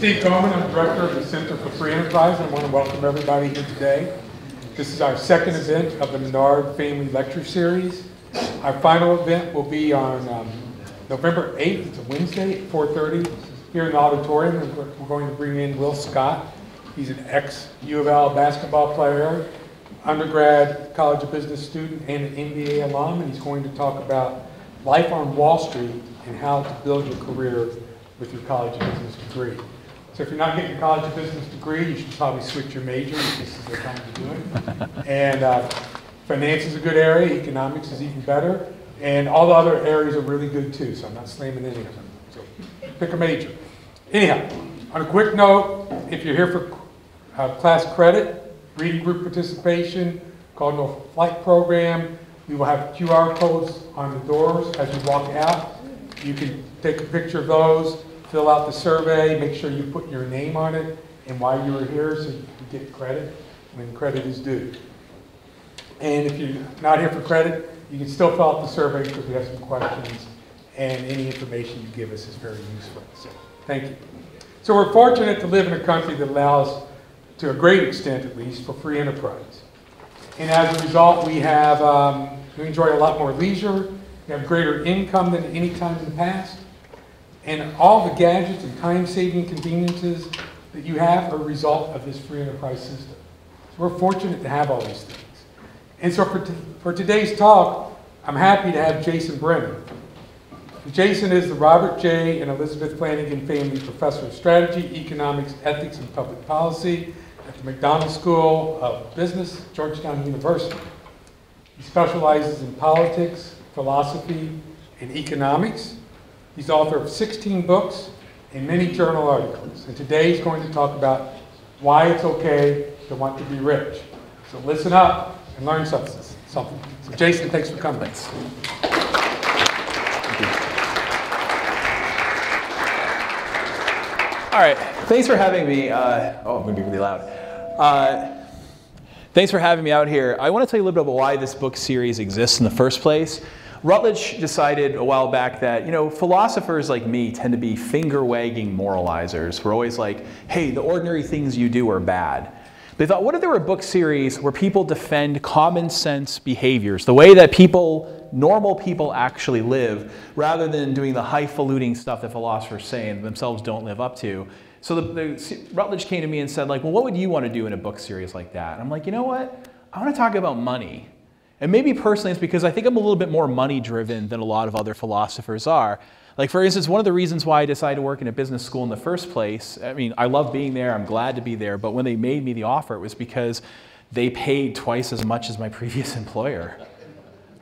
Steve Coleman, I'm Director of the Center for Free Enterprise. And I want to welcome everybody here today. This is our second event of the Menard Family Lecture Series. Our final event will be on um, November 8th, it's a Wednesday, at 4.30 here in the auditorium. We're we're going to bring in Will Scott. He's an ex-U of L basketball player, undergrad College of Business student, and an MBA alum, and he's going to talk about life on Wall Street and how to build your career with your College of Business degree. So if you're not getting a College of Business degree, you should probably switch your major. This is the time to do it. And uh, finance is a good area. Economics is even better. And all the other areas are really good too. So I'm not slamming any of them. So pick a major. Anyhow, on a quick note, if you're here for uh, class credit, reading group participation, Cardinal Flight Program, we will have QR codes on the doors as you walk out. You can take a picture of those, fill out the survey, make sure you put your name on it and why you were here so you get credit when credit is due. And if you're not here for credit, you can still fill out the survey because we have some questions and any information you give us is very useful. So thank you. So we're fortunate to live in a country that allows, to a great extent at least, for free enterprise. And as a result, we have, um, we enjoy a lot more leisure, we have greater income than any time in the past, and all the gadgets and time-saving conveniences that you have are a result of this free enterprise system. So we're fortunate to have all these things. And so for, for today's talk, I'm happy to have Jason Brennan. Jason is the Robert J. and Elizabeth Flanagan Family Professor of Strategy, Economics, Ethics, and Public Policy at the McDonough School of Business, Georgetown University. He specializes in politics, philosophy, and economics. He's author of 16 books and many journal articles. And today he's going to talk about why it's okay to want to be rich. So listen up and learn something. something. So Jason, thanks for coming. All right, thanks for having me. Uh, oh, I'm gonna be really loud. Uh, thanks for having me out here. I want to tell you a little bit about why this book series exists in the first place. Routledge decided a while back that, you know, philosophers like me tend to be finger-wagging moralizers. We're always like, hey, the ordinary things you do are bad. They thought, what if there were a book series where people defend common sense behaviors, the way that people, normal people actually live, rather than doing the highfalutin stuff that philosophers say and themselves don't live up to. So the, the, Routledge came to me and said, like, well, what would you want to do in a book series like that? And I'm like, you know what? I want to talk about money. And maybe personally it's because I think I'm a little bit more money driven than a lot of other philosophers are. Like for instance, one of the reasons why I decided to work in a business school in the first place, I mean, I love being there, I'm glad to be there, but when they made me the offer, it was because they paid twice as much as my previous employer.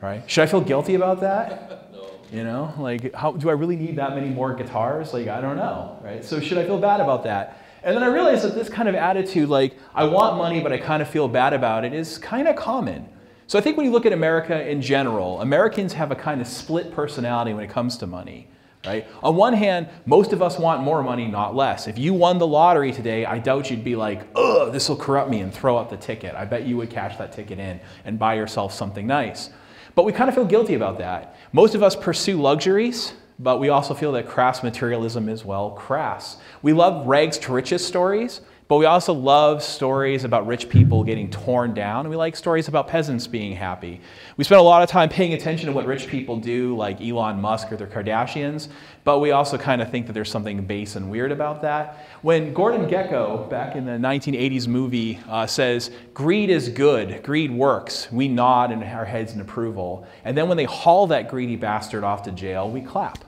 Right? Should I feel guilty about that? No. You know, like how do I really need that many more guitars? Like I don't know, right? So should I feel bad about that? And then I realized that this kind of attitude, like I want money, but I kind of feel bad about it, is kind of common. So I think when you look at America in general, Americans have a kind of split personality when it comes to money. Right? On one hand, most of us want more money, not less. If you won the lottery today, I doubt you'd be like, ugh, this will corrupt me and throw out the ticket. I bet you would cash that ticket in and buy yourself something nice. But we kind of feel guilty about that. Most of us pursue luxuries, but we also feel that crass materialism is, well, crass. We love rags to riches stories, but we also love stories about rich people getting torn down, and we like stories about peasants being happy. We spend a lot of time paying attention to what rich people do, like Elon Musk or the Kardashians, but we also kind of think that there's something base and weird about that. When Gordon Gekko, back in the 1980s movie, uh, says, greed is good, greed works, we nod in our heads in approval. And then when they haul that greedy bastard off to jail, we clap,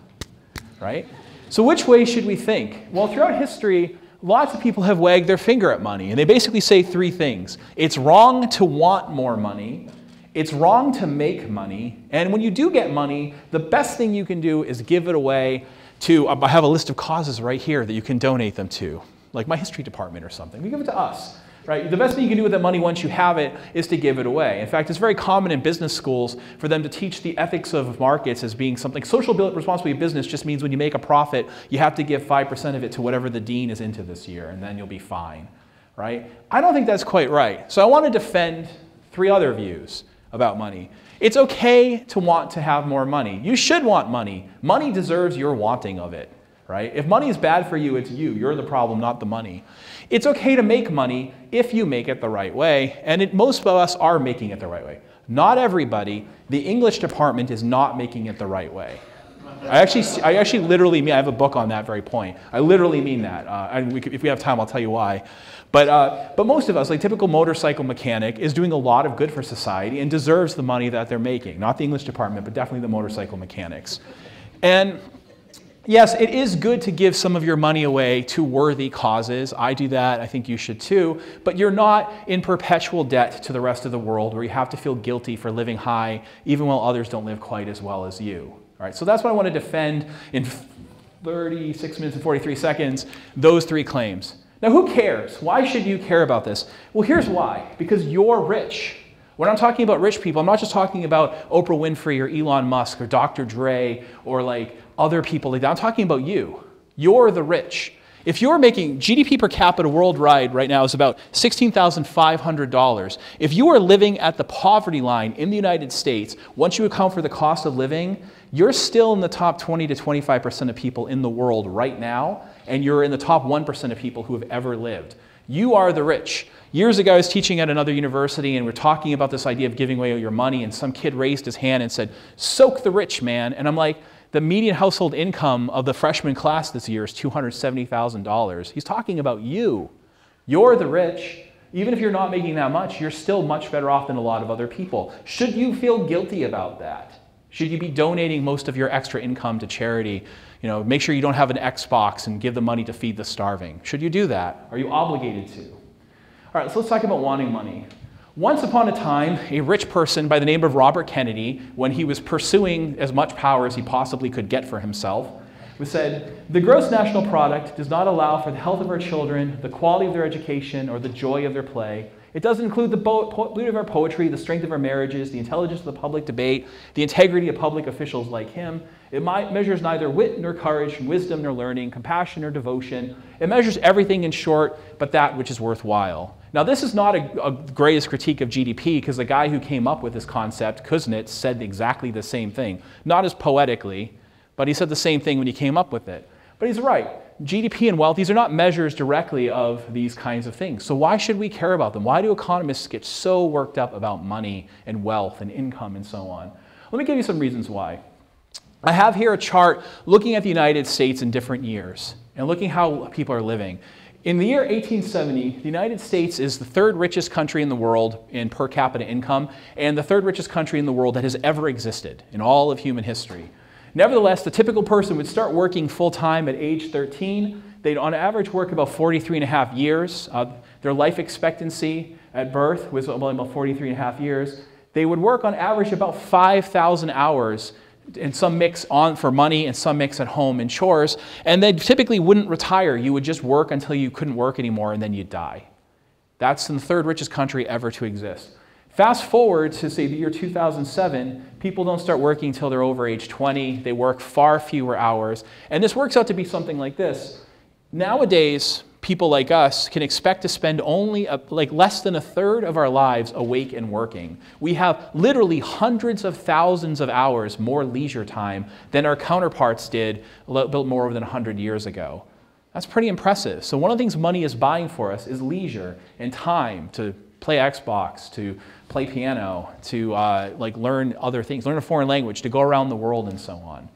right? So which way should we think? Well, throughout history, lots of people have wagged their finger at money, and they basically say three things. It's wrong to want more money, it's wrong to make money, and when you do get money, the best thing you can do is give it away to, um, I have a list of causes right here that you can donate them to, like my history department or something. We give it to us. Right? The best thing you can do with that money once you have it is to give it away. In fact, it's very common in business schools for them to teach the ethics of markets as being something. Social responsibility of business just means when you make a profit, you have to give 5% of it to whatever the dean is into this year, and then you'll be fine. Right? I don't think that's quite right. So I want to defend three other views about money. It's okay to want to have more money. You should want money. Money deserves your wanting of it right? If money is bad for you, it's you. You're the problem, not the money. It's okay to make money if you make it the right way, and it, most of us are making it the right way. Not everybody. The English department is not making it the right way. I actually, I actually literally mean, I have a book on that very point. I literally mean that. Uh, and we could, if we have time, I'll tell you why. But, uh, but most of us, like typical motorcycle mechanic, is doing a lot of good for society and deserves the money that they're making. Not the English department, but definitely the motorcycle mechanics. And yes, it is good to give some of your money away to worthy causes. I do that. I think you should too. But you're not in perpetual debt to the rest of the world where you have to feel guilty for living high, even while others don't live quite as well as you. All right, so that's what I want to defend in 36 minutes and 43 seconds, those three claims. Now, who cares? Why should you care about this? Well, here's why. Because you're rich. When I'm talking about rich people, I'm not just talking about Oprah Winfrey or Elon Musk or Dr. Dre or like other people. I'm talking about you. You're the rich. If you're making GDP per capita worldwide right now is about $16,500. If you are living at the poverty line in the United States, once you account for the cost of living, you're still in the top 20 to 25% of people in the world right now, and you're in the top 1% of people who have ever lived. You are the rich. Years ago, I was teaching at another university, and we're talking about this idea of giving away your money, and some kid raised his hand and said, Soak the rich, man. And I'm like, the median household income of the freshman class this year is $270,000. He's talking about you. You're the rich. Even if you're not making that much, you're still much better off than a lot of other people. Should you feel guilty about that? Should you be donating most of your extra income to charity? You know, make sure you don't have an Xbox and give the money to feed the starving. Should you do that? Are you obligated to? All right, so let's talk about wanting money. Once upon a time, a rich person by the name of Robert Kennedy, when he was pursuing as much power as he possibly could get for himself, was said, The gross national product does not allow for the health of our children, the quality of their education, or the joy of their play. It doesn't include the beauty of our poetry, the strength of our marriages, the intelligence of the public debate, the integrity of public officials like him. It measures neither wit nor courage, wisdom nor learning, compassion or devotion. It measures everything in short, but that which is worthwhile. Now, this is not a, a greatest critique of GDP because the guy who came up with this concept, Kuznets, said exactly the same thing. Not as poetically, but he said the same thing when he came up with it. But he's right. GDP and wealth, these are not measures directly of these kinds of things. So why should we care about them? Why do economists get so worked up about money and wealth and income and so on? Let me give you some reasons why. I have here a chart looking at the United States in different years and looking how people are living. In the year 1870, the United States is the third richest country in the world in per capita income and the third richest country in the world that has ever existed in all of human history. Nevertheless, the typical person would start working full time at age 13. They'd on average work about 43 and a half years. Uh, their life expectancy at birth was about 43 and a half years. They would work on average about 5,000 hours and some mix on for money and some mix at home in chores. And they typically wouldn't retire. You would just work until you couldn't work anymore and then you'd die. That's the third richest country ever to exist. Fast forward to say the year 2007, people don't start working until they're over age 20. They work far fewer hours. And this works out to be something like this. Nowadays, people like us can expect to spend only a, like less than a third of our lives awake and working. We have literally hundreds of thousands of hours more leisure time than our counterparts did a little more than 100 years ago. That's pretty impressive. So one of the things money is buying for us is leisure and time to play Xbox, to play piano, to uh, like learn other things, learn a foreign language, to go around the world and so on.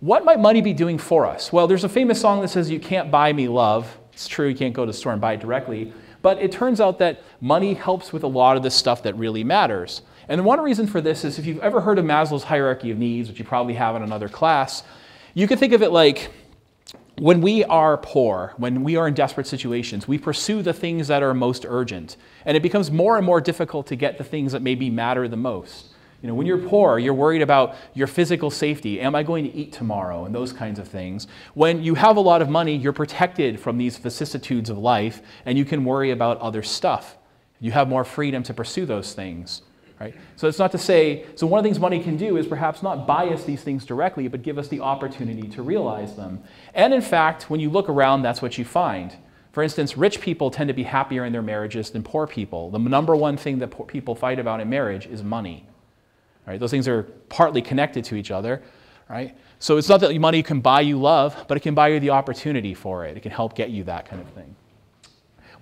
What might money be doing for us? Well, there's a famous song that says, You can't buy me love. It's true, you can't go to the store and buy it directly. But it turns out that money helps with a lot of the stuff that really matters. And one reason for this is if you've ever heard of Maslow's hierarchy of needs, which you probably have in another class, you can think of it like when we are poor, when we are in desperate situations, we pursue the things that are most urgent. And it becomes more and more difficult to get the things that maybe matter the most. You know, when you're poor, you're worried about your physical safety. Am I going to eat tomorrow? And those kinds of things. When you have a lot of money, you're protected from these vicissitudes of life, and you can worry about other stuff. You have more freedom to pursue those things. Right? So it's not to say, so one of the things money can do is perhaps not bias these things directly, but give us the opportunity to realize them. And in fact, when you look around, that's what you find. For instance, rich people tend to be happier in their marriages than poor people. The number one thing that poor people fight about in marriage is money. Right? Those things are partly connected to each other. right? So it's not that money can buy you love, but it can buy you the opportunity for it. It can help get you that kind of thing.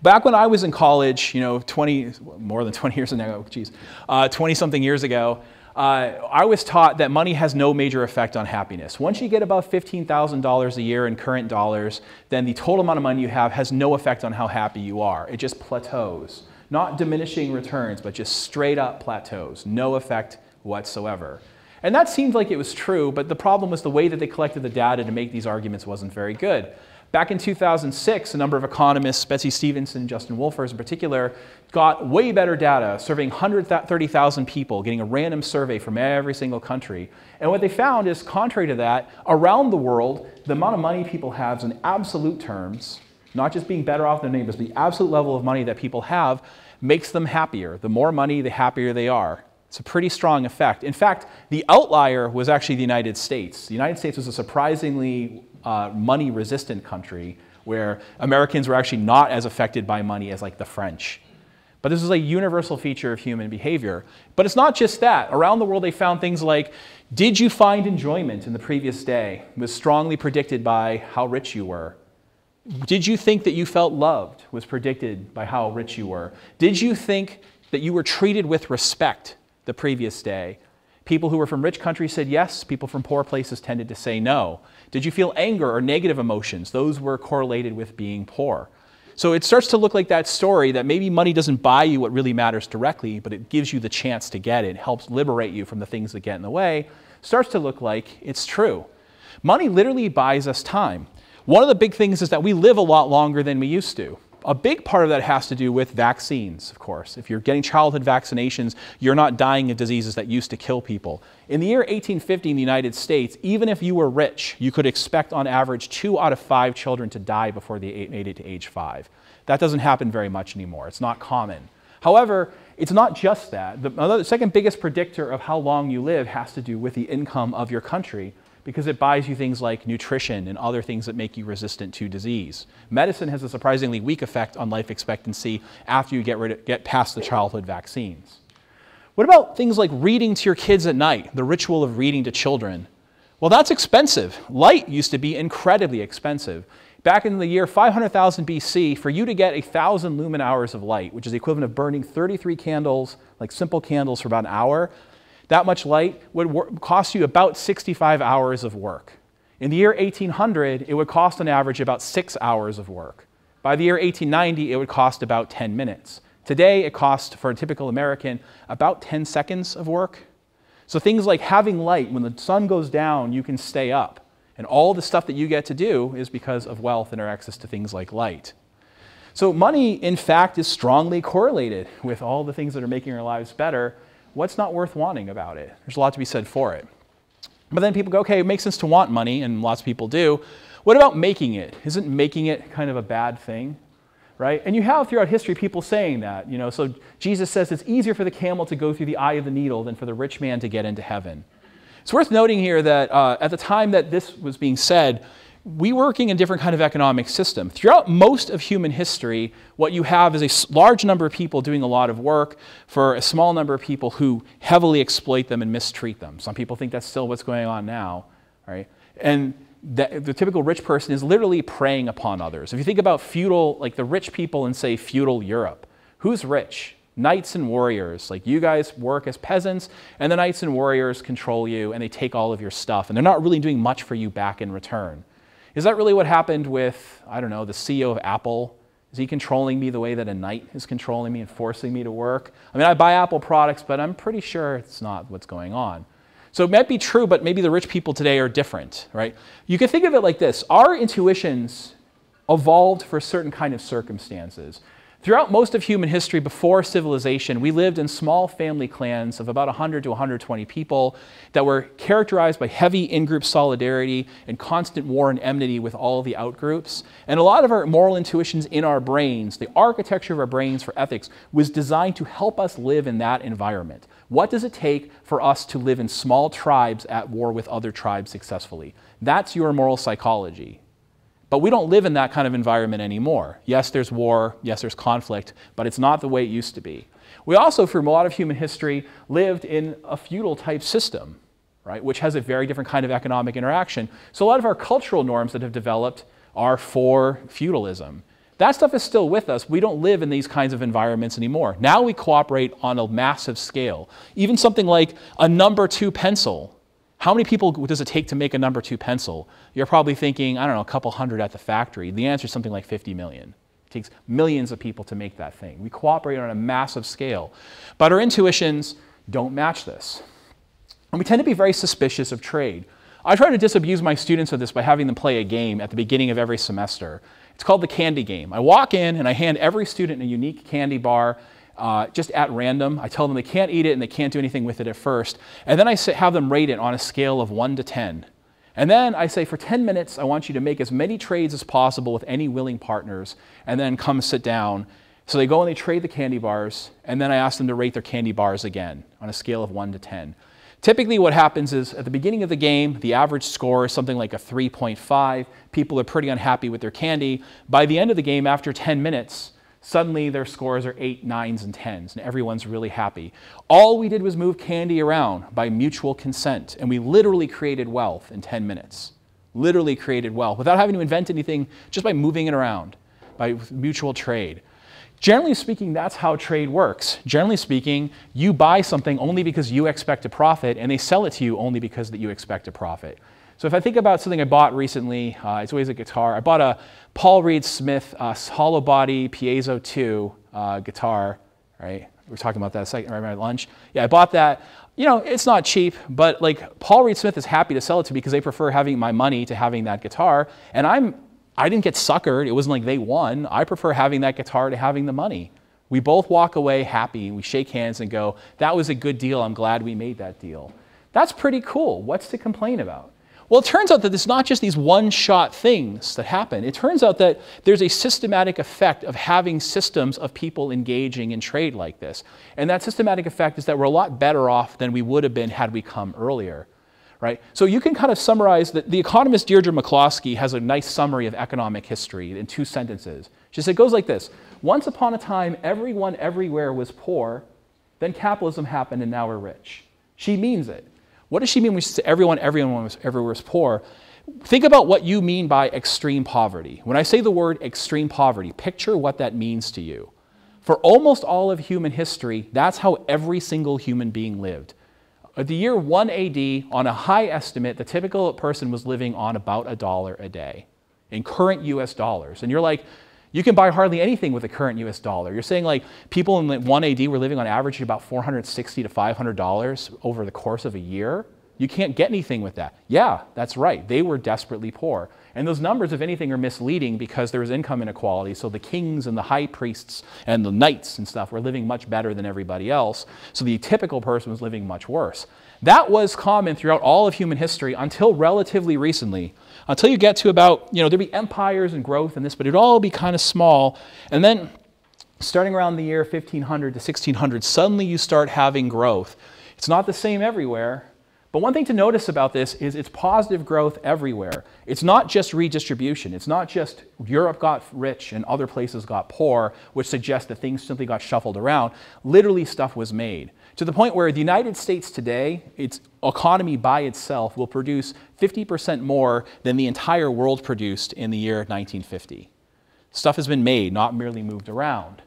Back when I was in college, you know, 20, more than 20 years ago, geez, 20 uh, something years ago, uh, I was taught that money has no major effect on happiness. Once you get about $15,000 a year in current dollars, then the total amount of money you have has no effect on how happy you are. It just plateaus. Not diminishing returns, but just straight up plateaus. No effect whatsoever. And that seemed like it was true, but the problem was the way that they collected the data to make these arguments wasn't very good. Back in 2006, a number of economists, Betsy Stevenson, Justin Wolfers in particular, got way better data, surveying 130,000 people, getting a random survey from every single country. And what they found is, contrary to that, around the world, the amount of money people have in absolute terms, not just being better off than their neighbors, but the absolute level of money that people have makes them happier. The more money, the happier they are. It's a pretty strong effect. In fact, the outlier was actually the United States. The United States was a surprisingly uh, money resistant country where Americans were actually not as affected by money as like the French. But this is a universal feature of human behavior. But it's not just that. Around the world, they found things like did you find enjoyment in the previous day? It was strongly predicted by how rich you were. Did you think that you felt loved? Was predicted by how rich you were. Did you think that you were treated with respect the previous day? People who were from rich countries said yes, people from poor places tended to say no. Did you feel anger or negative emotions? Those were correlated with being poor. So it starts to look like that story that maybe money doesn't buy you what really matters directly, but it gives you the chance to get it, helps liberate you from the things that get in the way, starts to look like it's true. Money literally buys us time. One of the big things is that we live a lot longer than we used to. A big part of that has to do with vaccines, of course. If you're getting childhood vaccinations, you're not dying of diseases that used to kill people. In the year 1850 in the United States, even if you were rich, you could expect on average two out of five children to die before they made it to age five. That doesn't happen very much anymore. It's not common. However, it's not just that. The, second biggest predictor of how long you live has to do with the income of your country because it buys you things like nutrition and other things that make you resistant to disease. Medicine has a surprisingly weak effect on life expectancy after you get, rid of, get past the childhood vaccines. What about things like reading to your kids at night, the ritual of reading to children? Well, that's expensive. Light used to be incredibly expensive. Back in the year 500,000 BC, for you to get a 1,000 lumen hours of light, which is the equivalent of burning 33 candles, like simple candles, for about an hour, that much light would cost you about 65 hours of work. In the year 1800, it would cost on average about six hours of work. By the year 1890, it would cost about 10 minutes. Today, it costs for a typical American about 10 seconds of work. So things like having light, when the sun goes down, you can stay up. And all the stuff that you get to do is because of wealth and our access to things like light. So money, in fact, is strongly correlated with all the things that are making our lives better what's not worth wanting about it? There's a lot to be said for it. But then people go, okay, it makes sense to want money, and lots of people do. What about making it? Isn't making it kind of a bad thing? Right? And you have throughout history people saying that. You know, so Jesus says it's easier for the camel to go through the eye of the needle than for the rich man to get into heaven. It's worth noting here that uh, at the time that this was being said, we working in a different kind of economic system. Throughout most of human history, what you have is a large number of people doing a lot of work for a small number of people who heavily exploit them and mistreat them. Some people think that's still what's going on now, right? And the, the typical rich person is literally preying upon others. If you think about feudal, like the rich people in, say, feudal Europe, who's rich? Knights and warriors. Like you guys work as peasants, and the knights and warriors control you, and they take all of your stuff, and they're not really doing much for you back in return. Is that really what happened with, I don't know, the CEO of Apple? Is he controlling me the way that a knight is controlling me and forcing me to work? I mean, I buy Apple products, but I'm pretty sure it's not what's going on. So it might be true, but maybe the rich people today are different, right? You can think of it like this our intuitions evolved for certain kind of circumstances. Throughout most of human history before civilization, we lived in small family clans of about 100 to 120 people that were characterized by heavy in group solidarity and constant war and enmity with all the outgroups. And a lot of our moral intuitions in our brains, the architecture of our brains for ethics, was designed to help us live in that environment. What does it take for us to live in small tribes at war with other tribes successfully? That's your moral psychology. But we don't live in that kind of environment anymore. Yes, there's war, yes, there's conflict, but it's not the way it used to be. We also, for a lot of human history, lived in a feudal type system. right? Which has a very different kind of economic interaction. So a lot of our cultural norms that have developed are for feudalism. That stuff is still with us. We don't live in these kinds of environments anymore. Now we cooperate on a massive scale. Even something like a number two pencil. How many people does it take to make a number two pencil? You're probably thinking, I don't know, a couple hundred at the factory. The answer is something like 50 million. It takes millions of people to make that thing. We cooperate on a massive scale. But our intuitions don't match this. And we tend to be very suspicious of trade. I try to disabuse my students of this by having them play a game at the beginning of every semester. It's called the candy game. I walk in and I hand every student a unique candy bar uh, just at random. I tell them they can't eat it and they can't do anything with it at first. And then I have them rate it on a scale of 1 to 10. And then I say, for 10 minutes, I want you to make as many trades as possible with any willing partners, and then come sit down. So they go and they trade the candy bars, and then I ask them to rate their candy bars again on a scale of 1 to 10. Typically, what happens is at the beginning of the game, the average score is something like a 3.5. People are pretty unhappy with their candy. By the end of the game, after 10 minutes, suddenly their scores are 8, 9s, and 10s, and everyone's really happy. All we did was move candy around by mutual consent, and we literally created wealth in 10 minutes. Literally created wealth without having to invent anything, just by moving it around, by mutual trade. Generally speaking, that's how trade works. Generally speaking, you buy something only because you expect a profit, and they sell it to you only because that you expect a profit. So if I think about something I bought recently, uh, it's always a guitar. I bought a Paul Reed Smith uh, hollow body Piezo 2 uh, guitar, right? We were talking about that a second right at lunch. Yeah, I bought that. You know, it's not cheap, but like Paul Reed Smith is happy to sell it to me because they prefer having my money to having that guitar. And I'm I didn't get suckered. It wasn't like they won. I prefer having that guitar to having the money. We both walk away happy. We shake hands and go, that was a good deal. I'm glad we made that deal. That's pretty cool. What's to complain about? Well, it turns out that it's not just these one shot things that happen. It turns out that there's a systematic effect of having systems of people engaging in trade like this. And that systematic effect is that we're a lot better off than we would have been had we come earlier right? So you can kind of summarize that the economist Deirdre McCloskey has a nice summary of economic history in two sentences. She said it goes like this Once upon a time, everyone everywhere was poor, then capitalism happened and now we're rich. She means it. What does she mean when she says everyone, everyone was, everywhere was poor? Think about what you mean by extreme poverty. When I say the word extreme poverty, picture what that means to you. For almost all of human history, that's how every single human being lived. At the year 1 AD, on a high estimate, the typical person was living on about a dollar a day in current US dollars. And you're like, you can buy hardly anything with the current US dollar. You're saying like people in 1 AD were living on average about 460 to $500 over the course of a year? You can't get anything with that. Yeah, that's right. They were desperately poor. And those numbers, if anything, are misleading because there was income inequality. So the kings and the high priests and the knights and stuff were living much better than everybody else. So the typical person was living much worse. That was common throughout all of human history until relatively recently. Until you get to about, you know, there'd be empires and growth and this, but it'd all be kind of small. And then starting around the year 1500 to 1600, suddenly you start having growth. It's not the same everywhere, but one thing to notice about this is it's positive growth everywhere. It's not just redistribution. It's not just Europe got rich and other places got poor, which suggests that things simply got shuffled around. Literally, stuff was made. To the point where the United States today, its economy by itself will produce 50% more than the entire world produced in the year 1950. Stuff has been made, not merely moved around.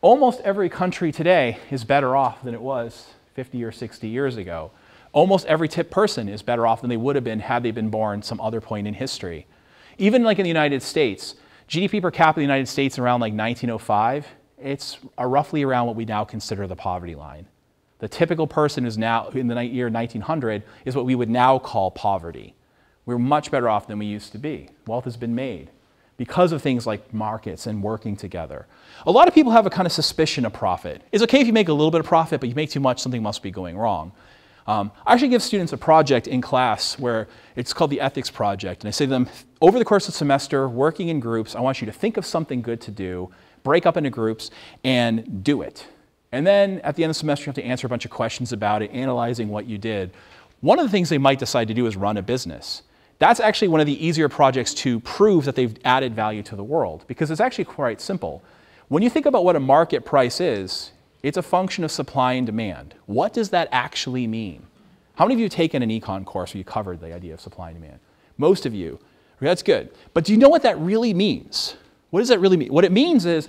Almost every country today is better off than it was 50 or 60 years ago almost every tip person is better off than they would have been had they been born some other point in history. Even like in the United States, GDP per capita in the United States around like 1905, it's roughly around what we now consider the poverty line. The typical person is now, in the year 1900, is what we would now call poverty. We're much better off than we used to be. Wealth has been made because of things like markets and working together. A lot of people have a kind of suspicion of profit. It's okay if you make a little bit of profit, but you make too much, something must be going wrong. Um, I actually give students a project in class where it's called the ethics project. And I say to them, over the course of the semester, working in groups, I want you to think of something good to do, break up into groups, and do it. And then at the end of the semester, you have to answer a bunch of questions about it, analyzing what you did. One of the things they might decide to do is run a business. That's actually one of the easier projects to prove that they've added value to the world because it's actually quite simple. When you think about what a market price is, it's a function of supply and demand. What does that actually mean? How many of you have taken an econ course where you covered the idea of supply and demand? Most of you. That's good. But do you know what that really means? What does that really mean? What it means is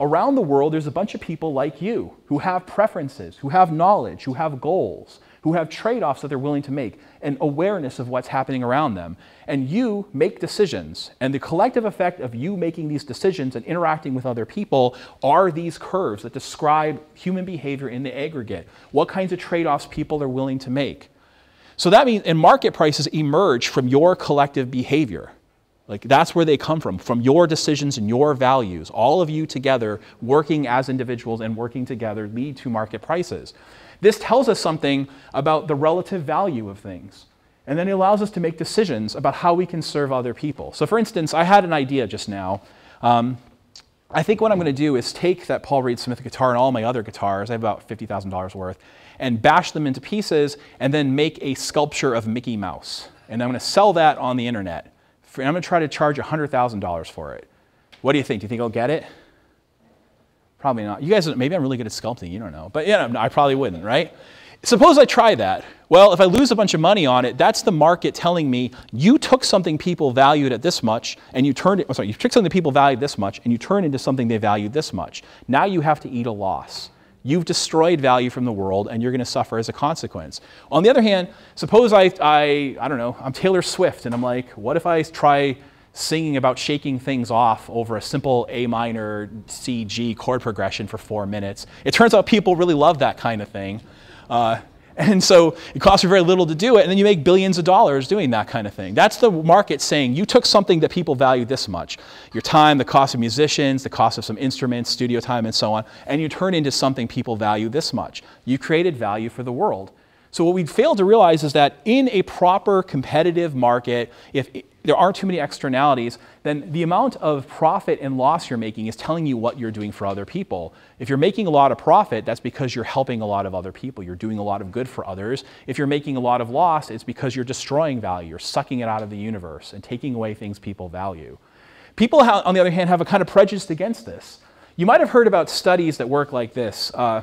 around the world, there's a bunch of people like you who have preferences, who have knowledge, who have goals, who have trade offs that they're willing to make, and awareness of what's happening around them. And you make decisions. And the collective effect of you making these decisions and interacting with other people are these curves that describe human behavior in the aggregate. What kinds of trade offs people are willing to make. So that means, and market prices emerge from your collective behavior. Like that's where they come from, from your decisions and your values. All of you together working as individuals and working together lead to market prices. This tells us something about the relative value of things. And then it allows us to make decisions about how we can serve other people. So, for instance, I had an idea just now. Um, I think what I'm going to do is take that Paul Reed Smith guitar and all my other guitars, I have about $50,000 worth, and bash them into pieces and then make a sculpture of Mickey Mouse. And I'm going to sell that on the internet. I'm going to try to charge $100,000 for it. What do you think? Do you think I'll get it? Probably not. You guys, maybe I'm really good at sculpting. You don't know. But yeah, I probably wouldn't, right? Suppose I try that. Well, if I lose a bunch of money on it, that's the market telling me you took something people valued at this much and you turned it, sorry, you took something people valued this much and you turned into something they valued this much. Now you have to eat a loss. You've destroyed value from the world and you're going to suffer as a consequence. On the other hand, suppose I, I, I don't know, I'm Taylor Swift and I'm like, what if I try singing about shaking things off over a simple A minor C G chord progression for four minutes. It turns out people really love that kind of thing. Uh, and so it costs you very little to do it, and then you make billions of dollars doing that kind of thing. That's the market saying you took something that people value this much your time, the cost of musicians, the cost of some instruments, studio time, and so on and you turn into something people value this much. You created value for the world. So, what we fail to realize is that in a proper competitive market, if there aren't too many externalities, then the amount of profit and loss you're making is telling you what you're doing for other people. If you're making a lot of profit, that's because you're helping a lot of other people. You're doing a lot of good for others. If you're making a lot of loss, it's because you're destroying value. You're sucking it out of the universe and taking away things people value. People, on the other hand, have a kind of prejudice against this. You might have heard about studies that work like this. Uh,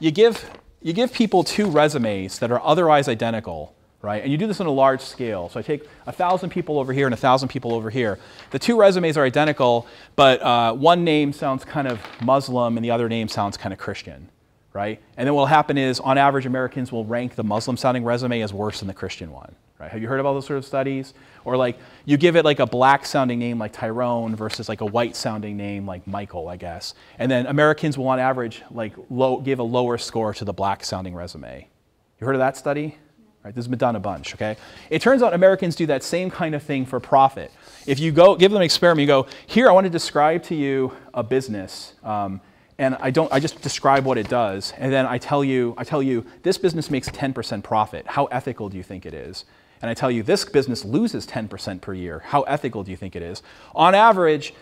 you, give, you give people two resumes that are otherwise identical right? And you do this on a large scale. So I take a thousand people over here and a thousand people over here. The two resumes are identical, but uh, one name sounds kind of Muslim and the other name sounds kind of Christian, right? And then what will happen is, on average, Americans will rank the Muslim-sounding resume as worse than the Christian one, right? Have you heard of all those sort of studies? Or like, you give it like a black-sounding name like Tyrone versus like a white-sounding name like Michael, I guess. And then Americans will, on average, like low, give a lower score to the black-sounding resume. You heard of that study? Right? This has been done a bunch, okay? It turns out Americans do that same kind of thing for profit. If you go, give them an experiment, you go, here, I want to describe to you a business, um, and I don't, I just describe what it does, and then I tell you, I tell you, this business makes 10% profit. How ethical do you think it is? And I tell you, this business loses 10% per year. How ethical do you think it is? On average,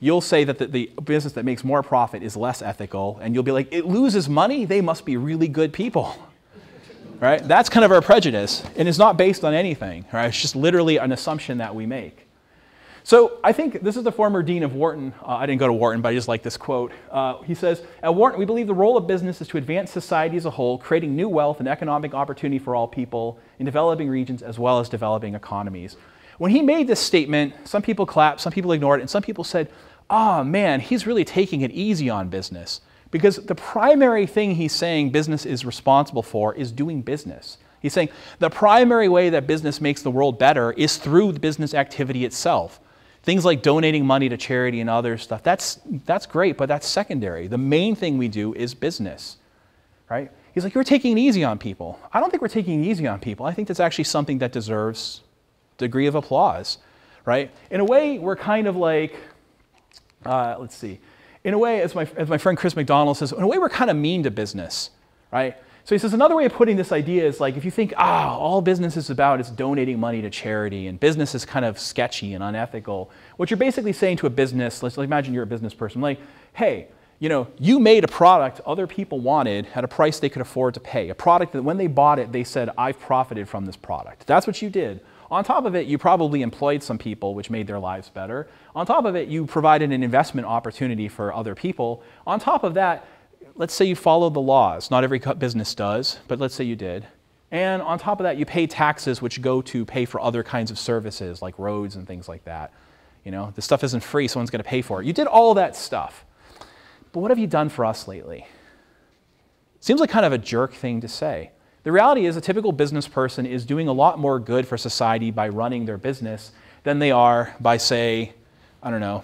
you'll say that the, the, business that makes more profit is less ethical, and you'll be like, it loses money? They must be really good people right? That's kind of our prejudice, and it's not based on anything, right? It's just literally an assumption that we make. So I think this is the former dean of Wharton. Uh, I didn't go to Wharton, but I just like this quote. Uh, he says, At Wharton, we believe the role of business is to advance society as a whole, creating new wealth and economic opportunity for all people in developing regions as well as developing economies. When he made this statement, some people clapped, some people ignored it, and some people said, Oh man, he's really taking it easy on business. Because the primary thing he's saying business is responsible for is doing business. He's saying the primary way that business makes the world better is through the business activity itself. Things like donating money to charity and other stuff, that's, that's great, but that's secondary. The main thing we do is business, right? He's like, you're taking it easy on people. I don't think we're taking it easy on people. I think that's actually something that deserves degree of applause, right? In a way, we're kind of like, uh, let's see, in a way, as my, as my friend Chris McDonald says, in a way, we're kind of mean to business, right? So he says another way of putting this idea is like if you think, ah, all business is about is donating money to charity and business is kind of sketchy and unethical, what you're basically saying to a business, let's imagine you're a business person, like, hey, you know, you made a product other people wanted at a price they could afford to pay, a product that when they bought it, they said, I've profited from this product. That's what you did. On top of it, you probably employed some people, which made their lives better. On top of it, you provided an investment opportunity for other people. On top of that, let's say you follow the laws. Not every business does, but let's say you did. And on top of that, you pay taxes which go to pay for other kinds of services like roads and things like that. You know, this stuff isn't free, someone's going to pay for it. You did all that stuff. But what have you done for us lately? Seems like kind of a jerk thing to say. The reality is, a typical business person is doing a lot more good for society by running their business than they are by, say, I don't know,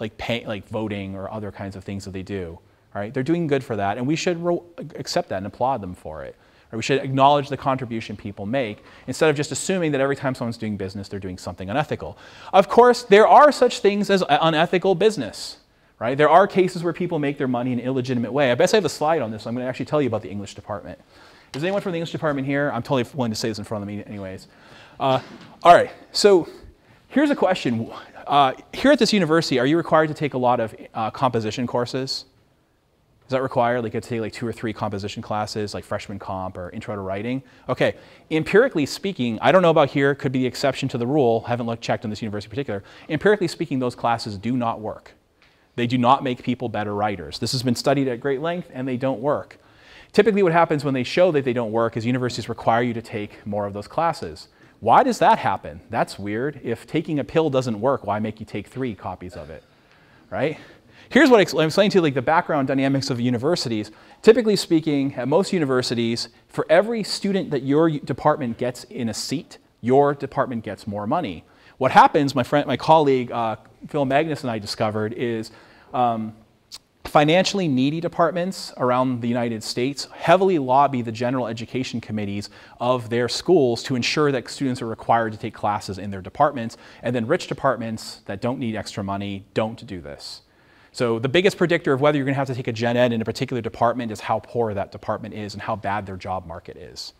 like pay, like voting or other kinds of things that they do. Right? They're doing good for that, and we should ro- accept that and applaud them for it. Or we should acknowledge the contribution people make instead of just assuming that every time someone's doing business, they're doing something unethical. Of course, there are such things as unethical business. Right? There are cases where people make their money in an illegitimate way. I bet I have a slide on this. So I'm going to actually tell you about the English department. Is anyone from the English department here? I'm totally willing to say this in front of me, anyways. Uh, all right, so here's a question. Uh, here at this university, are you required to take a lot of uh, composition courses? Is that required? Like, to take like two or three composition classes, like freshman comp or intro to writing? Okay, empirically speaking, I don't know about here, could be the exception to the rule, haven't looked, checked on this university in particular. Empirically speaking, those classes do not work. They do not make people better writers. This has been studied at great length, and they don't work. Typically, what happens when they show that they don't work is universities require you to take more of those classes. Why does that happen? That's weird. If taking a pill doesn't work, why make you take three copies of it? Right? Here's what I'm explaining to you like the background dynamics of universities. Typically speaking, at most universities, for every student that your department gets in a seat, your department gets more money. What happens, my friend, my colleague uh, Phil Magness and I discovered, is um, Financially needy departments around the United States heavily lobby the general education committees of their schools to ensure that students are required to take classes in their departments, and then rich departments that don't need extra money don't do this. So the biggest predictor of whether you're going to have to take a gen ed in a particular department is how poor that department is and how bad their job market is.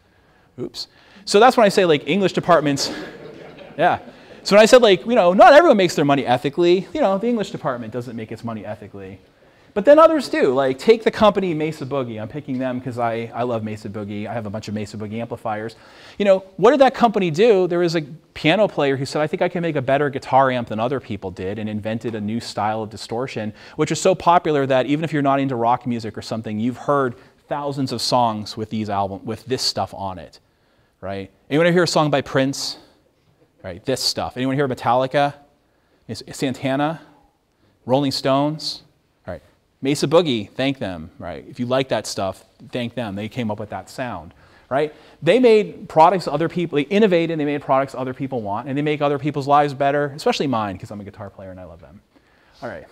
Oops. So that's when I say like English departments, yeah. So when I said like, you know, not everyone makes their money ethically, you know, the English department doesn't make its money ethically. But then others do. Like take the company Mesa Boogie. I'm picking them because I, I love Mesa Boogie. I have a bunch of Mesa Boogie amplifiers. You know, what did that company do? There was a piano player who said, I think I can make a better guitar amp than other people did and invented a new style of distortion, which is so popular that even if you're not into rock music or something, you've heard thousands of songs with these album with this stuff on it. Right? Anyone ever hear a song by Prince? Right, this stuff. Anyone hear Metallica? Santana? Rolling Stones? Mesa Boogie, thank them, right? If you like that stuff, thank them. They came up with that sound, right? They made products other people, they innovated, they made products other people want, and they make other people's lives better, especially mine, because I'm a guitar player and I love them. All right.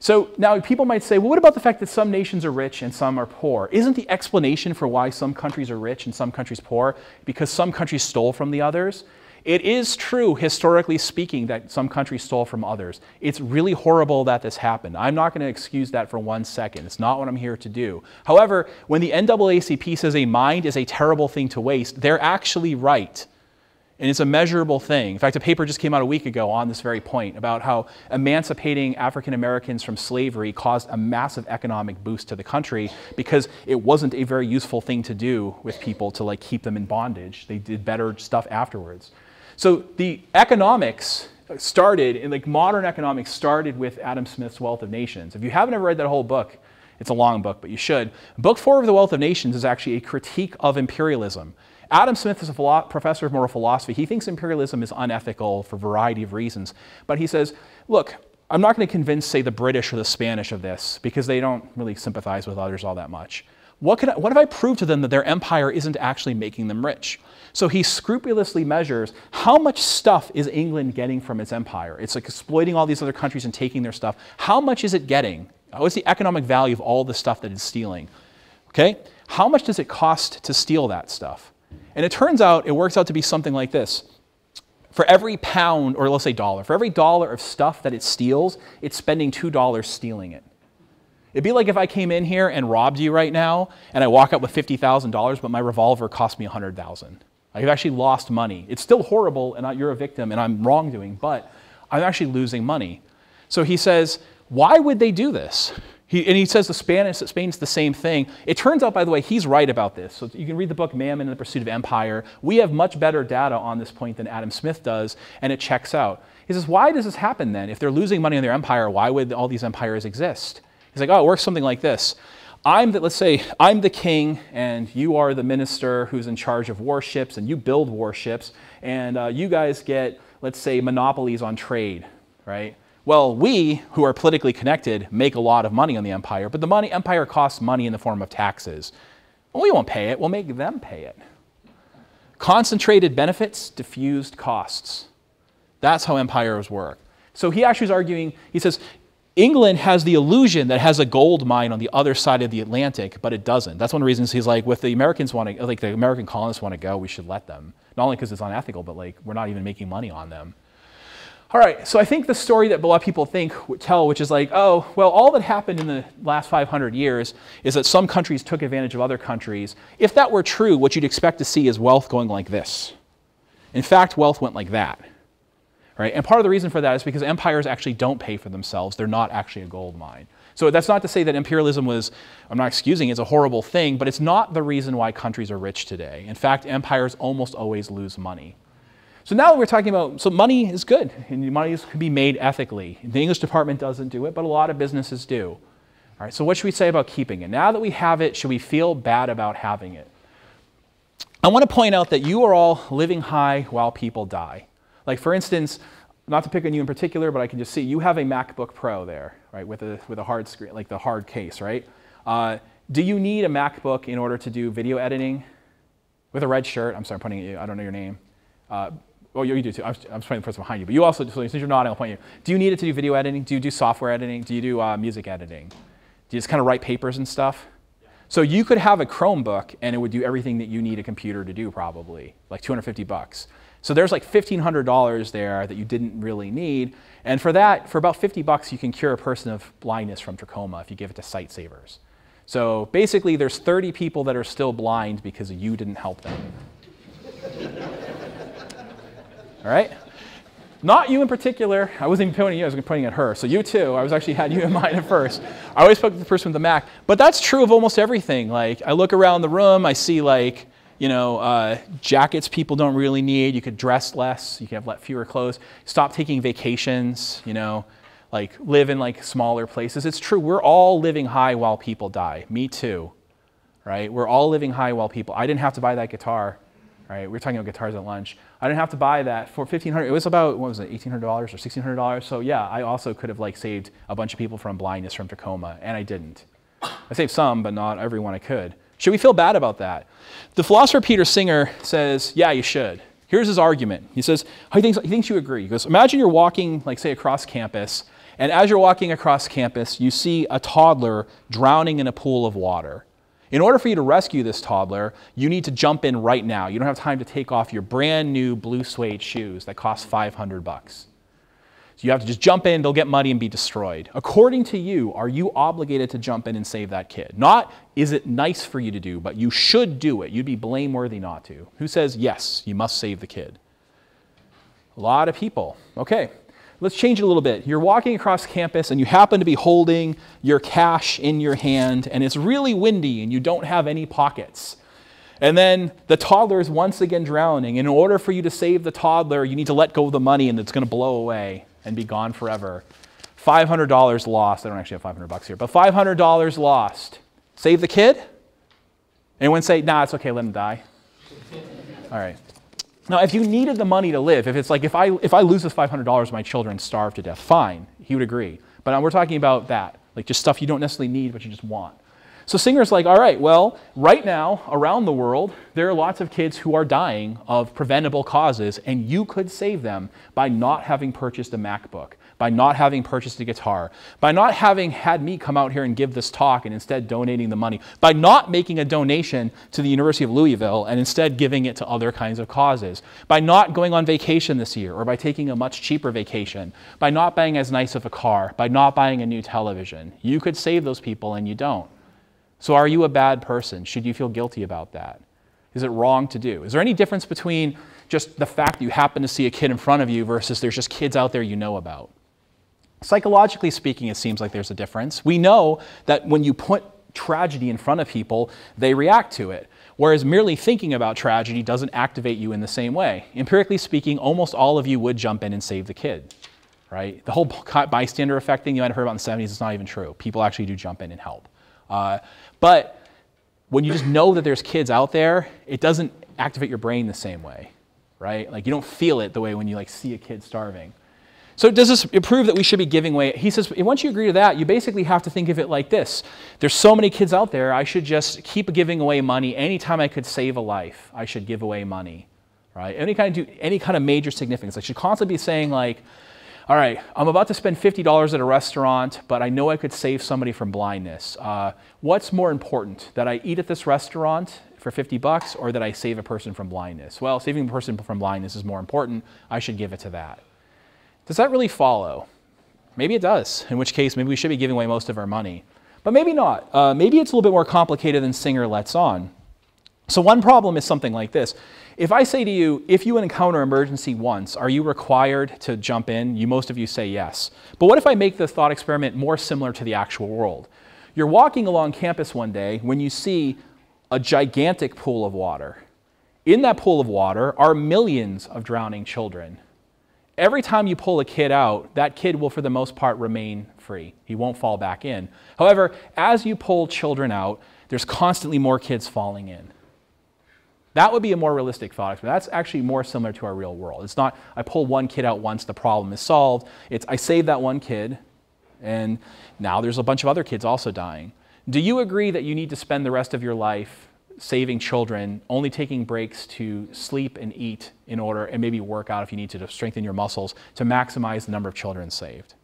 So now people might say, well, what about the fact that some nations are rich and some are poor? Isn't the explanation for why some countries are rich and some countries poor because some countries stole from the others? It is true, historically speaking, that some countries stole from others. It's really horrible that this happened. I'm not going to excuse that for one second. It's not what I'm here to do. However, when the NAACP says a mind is a terrible thing to waste, they're actually right. And it's a measurable thing. In fact, a paper just came out a week ago on this very point about how emancipating African Americans from slavery caused a massive economic boost to the country because it wasn't a very useful thing to do with people to like keep them in bondage. They did better stuff afterwards. So the economics started, in like modern economics started with Adam Smith's Wealth of Nations. If you haven't ever read that whole book, it's a long book, but you should. Book four of The Wealth of Nations is actually a critique of imperialism. Adam Smith is a professor of moral philosophy. He thinks imperialism is unethical for a variety of reasons. But he says, look, I'm not going to convince, say, the British or the Spanish of this because they don't really sympathize with others all that much. What, I, what if I prove to them that their empire isn't actually making them rich? So he scrupulously measures how much stuff is England getting from its empire. It's like exploiting all these other countries and taking their stuff. How much is it getting? Oh, What's the economic value of all the stuff that it's stealing? Okay? How much does it cost to steal that stuff? And it turns out it works out to be something like this. For every pound, or let's say dollar, for every dollar of stuff that it steals, it's spending $2 stealing it. It'd be like if I came in here and robbed you right now, and I walk out with $50,000, but my revolver cost me 100000 I've actually lost money. It's still horrible, and you're a victim, and I'm wrongdoing, but I'm actually losing money. So he says, why would they do this? He, and he says the Spanish, Spain's the same thing. It turns out, by the way, he's right about this. So you can read the book Mammon and the Pursuit of Empire. We have much better data on this point than Adam Smith does, and it checks out. He says, why does this happen then? If they're losing money in their empire, why would all these empires exist? He's like, oh, it works something like this. I'm the, let's say I'm the king and you are the minister who's in charge of warships and you build warships and uh, you guys get, let's say, monopolies on trade, right? Well, we who are politically connected make a lot of money on the empire, but the money empire costs money in the form of taxes. Well, we won't pay it, we'll make them pay it. Concentrated benefits, diffused costs. That's how empires work. So he actually is arguing, he says, England has the illusion that has a gold mine on the other side of the Atlantic, but it doesn't. That's one of the reasons he's like, with the Americans wanting, like the American colonists want to go, we should let them. Not only because it's unethical, but like we're not even making money on them. All right, so I think the story that a lot of people think tell, which is like, oh, well, all that happened in the last 500 years is that some countries took advantage of other countries. If that were true, what you'd expect to see is wealth going like this. In fact, wealth went like that. Right? And part of the reason for that is because empires actually don't pay for themselves. They're not actually a gold mine. So that's not to say that imperialism was, I'm not excusing, it's a horrible thing, but it's not the reason why countries are rich today. In fact, empires almost always lose money. So now we're talking about, so money is good, and money can be made ethically. The English department doesn't do it, but a lot of businesses do. All right, so what should we say about keeping it? Now that we have it, should we feel bad about having it? I want to point out that you are all living high while people die. Like for instance, not to pick on you in particular, but I can just see you have a MacBook Pro there, right, with a, with a hard screen, like the hard case, right? Uh, do you need a MacBook in order to do video editing? With a red shirt, I'm sorry, I'm pointing at you, I don't know your name. Uh, Oh, you, do too. I'm, I'm pointing the person behind you. But you also, so since you're nodding, I'll point you. Do you need it to do video editing? Do you do software editing? Do you do uh, music editing? Do you just kind of write papers and stuff? So you could have a Chromebook and it would do everything that you need a computer to do probably, like 250 bucks. So there's like $1,500 there that you didn't really need. And for that, for about 50 bucks, you can cure a person of blindness from trachoma if you give it to Sightsavers. So basically, there's 30 people that are still blind because you didn't help them. All right? Not you in particular. I wasn't even pointing at you, I was pointing at her. So you too. I was actually had you in mind at first. I always spoke to the person with the Mac. But that's true of almost everything. Like I look around the room, I see like, you know, uh, jackets people don't really need. You could dress less. You could have let fewer clothes. Stop taking vacations. You know, like live in like smaller places. It's true. We're all living high while people die. Me too. Right? We're all living high while people. I didn't have to buy that guitar right? We were talking about guitars at lunch. I didn't have to buy that for 1500 It was about, what was it, $1,800 or $1,600? So yeah, I also could have like saved a bunch of people from blindness from trachoma and I didn't. I saved some, but not everyone I could. Should we feel bad about that? The philosopher Peter Singer says, yeah, you should. Here's his argument. He says, he thinks, he thinks you agree. He goes, imagine you're walking, like say, across campus, and as you're walking across campus, you see a toddler drowning in a pool of water. In order for you to rescue this toddler, you need to jump in right now. You don't have time to take off your brand new blue suede shoes that cost 500 bucks. So you have to just jump in, they'll get muddy and be destroyed. According to you, are you obligated to jump in and save that kid? Not is it nice for you to do, but you should do it. You'd be blameworthy not to. Who says yes, you must save the kid? A lot of people. Okay, let's change it a little bit. You're walking across campus and you happen to be holding your cash in your hand, and it's really windy and you don't have any pockets. And then the toddler is once again drowning. In order for you to save the toddler, you need to let go of the money and it's going to blow away and be gone forever. $500 lost. I don't actually have 500 bucks here, but $500 lost. Save the kid? Anyone say, nah, it's okay, let him die? All right. Now, if you needed the money to live, if it's like, if I, if I lose this $500, my children starve to death, fine, he would agree. But we're talking about that, like just stuff you don't necessarily need, but you just want. So Singer's like, all right, well, right now, around the world, there are lots of kids who are dying of preventable causes, and you could save them by not having purchased a MacBook by not having purchased a guitar, by not having had me come out here and give this talk and instead donating the money, by not making a donation to the University of Louisville and instead giving it to other kinds of causes, by not going on vacation this year or by taking a much cheaper vacation, by not buying as nice of a car, by not buying a new television. You could save those people and you don't. So are you a bad person? Should you feel guilty about that? Is it wrong to do? Is there any difference between just the fact that you happen to see a kid in front of you versus there's just kids out there you know about? Psychologically speaking, it seems like there's a difference. We know that when you put tragedy in front of people, they react to it. Whereas merely thinking about tragedy doesn't activate you in the same way. Empirically speaking, almost all of you would jump in and save the kid, right? The whole bystander effect thing you might have heard about in the 70s is not even true. People actually do jump in and help. Uh, but when you just know that there's kids out there, it doesn't activate your brain the same way, right? Like you don't feel it the way when you like see a kid starving. So does this prove that we should be giving away? He says, once you agree to that, you basically have to think of it like this. There's so many kids out there, I should just keep giving away money. Anytime I could save a life, I should give away money, right? Any kind of, any kind of major significance. I should constantly be saying like, all right, I'm about to spend $50 at a restaurant, but I know I could save somebody from blindness. Uh, what's more important, that I eat at this restaurant for 50 bucks or that I save a person from blindness? Well, saving a person from blindness is more important. I should give it to that. Does that really follow? Maybe it does, in which case maybe we should be giving away most of our money. But maybe not. Uh, maybe it's a little bit more complicated than Singer lets on. So one problem is something like this. If I say to you, if you encounter emergency once, are you required to jump in? You, most of you say yes. But what if I make the thought experiment more similar to the actual world? You're walking along campus one day when you see a gigantic pool of water. In that pool of water are millions of drowning children every time you pull a kid out, that kid will, for the most part, remain free. He won't fall back in. However, as you pull children out, there's constantly more kids falling in. That would be a more realistic thought experiment. That's actually more similar to our real world. It's not, I pull one kid out once, the problem is solved. It's, I save that one kid, and now there's a bunch of other kids also dying. Do you agree that you need to spend the rest of your life saving children, only taking breaks to sleep and eat in order, and maybe work out if you need to, to strengthen your muscles to maximize the number of children saved.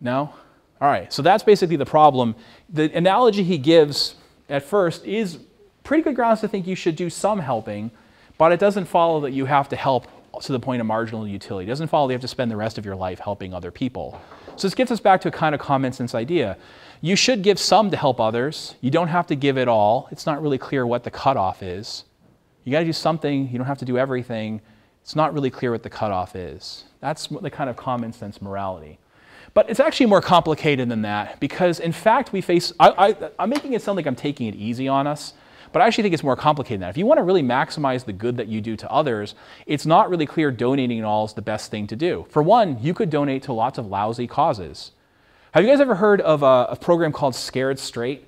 No? All right, so that's basically the problem. The analogy he gives at first is pretty good grounds to think you should do some helping, but it doesn't follow that you have to help to the point of marginal utility. It doesn't follow that you have to spend the rest of your life helping other people. So this gets us back to a kind of common sense idea. You should give some to help others. You don't have to give it all. It's not really clear what the cutoff is. You got to do something. You don't have to do everything. It's not really clear what the cutoff is. That's the kind of common sense morality. But it's actually more complicated than that because, in fact, we face. I, am making it sound like I'm taking it easy on us, but I actually think it's more complicated than that. If you want to really maximize the good that you do to others, it's not really clear donating at all is the best thing to do. For one, you could donate to lots of lousy causes. Have you guys ever heard of a, a program called Scared Straight?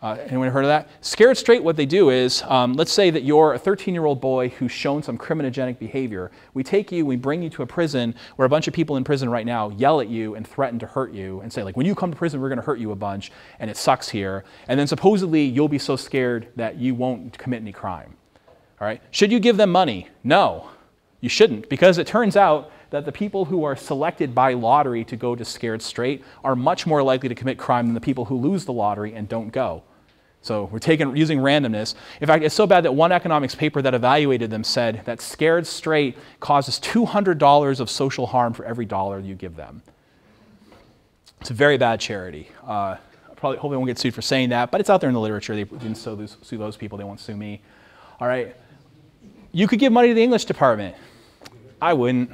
Uh, anyone heard of that? Scared Straight, what they do is, um, let's say that you're a 13 year old boy who's shown some criminogenic behavior. We take you, we bring you to a prison where a bunch of people in prison right now yell at you and threaten to hurt you and say, like, when you come to prison, we're going to hurt you a bunch and it sucks here. And then supposedly you'll be so scared that you won't commit any crime. All right? Should you give them money? No, you shouldn't, because it turns out that the people who are selected by lottery to go to Scared Straight are much more likely to commit crime than the people who lose the lottery and don't go. So we're taking, using randomness. In fact, it's so bad that one economics paper that evaluated them said that Scared Straight causes $200 of social harm for every dollar you give them. It's a very bad charity. Uh, probably hope they won't get sued for saying that, but it's out there in the literature. They didn't sue those, sue those people. They won't sue me. All right. You could give money to the English department. I wouldn't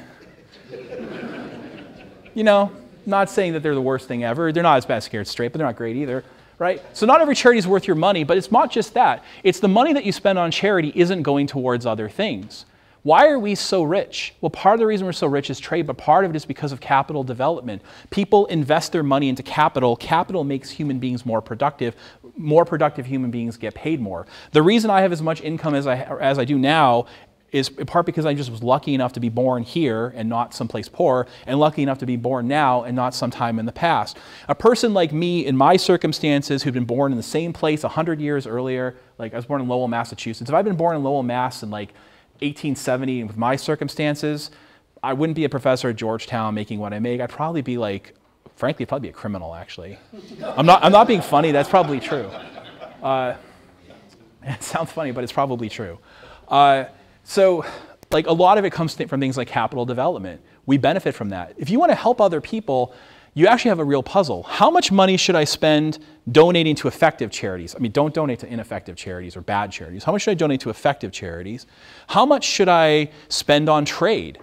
you know, not saying that they're the worst thing ever. They're not as bad as Scared Straight, but they're not great either, right? So not every charity is worth your money, but it's not just that. It's the money that you spend on charity isn't going towards other things. Why are we so rich? Well, part of the reason we're so rich is trade, but part of it is because of capital development. People invest their money into capital. Capital makes human beings more productive. More productive human beings get paid more. The reason I have as much income as I, as I do now is in part because I just was lucky enough to be born here and not someplace poor, and lucky enough to be born now and not sometime in the past. A person like me, in my circumstances, who'd been born in the same place 100 years earlier, like I was born in Lowell, Massachusetts, if I'd been born in Lowell, Mass in like 1870 with my circumstances, I wouldn't be a professor at Georgetown making what I make. I'd probably be like, frankly, I'd probably be a criminal, actually. I'm not, I'm not being funny, that's probably true. Uh, it sounds funny, but it's probably true. Uh, so, like a lot of it comes from things like capital development. We benefit from that. If you want to help other people, you actually have a real puzzle. How much money should I spend donating to effective charities? I mean, don't donate to ineffective charities or bad charities. How much should I donate to effective charities? How much should I spend on trade?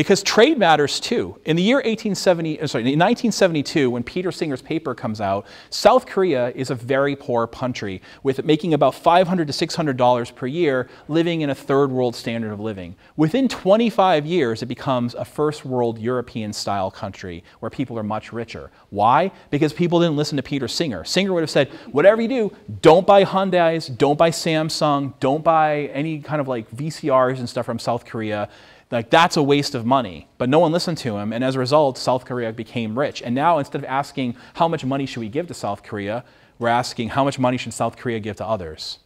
Because trade matters too. In the year 1870, uh, sorry, in 1972, when Peter Singer's paper comes out, South Korea is a very poor country with making about 500 to 600 dollars per year, living in a third world standard of living. Within 25 years, it becomes a first world European style country where people are much richer. Why? Because people didn't listen to Peter Singer. Singer would have said, whatever you do, don't buy Hyundai's, don't buy Samsung, don't buy any kind of like VCRs and stuff from South Korea like, that's a waste of money. But no one listened to him, and as a result, South Korea became rich. And now, instead of asking how much money should we give to South Korea, we're asking how much money should South Korea give to others.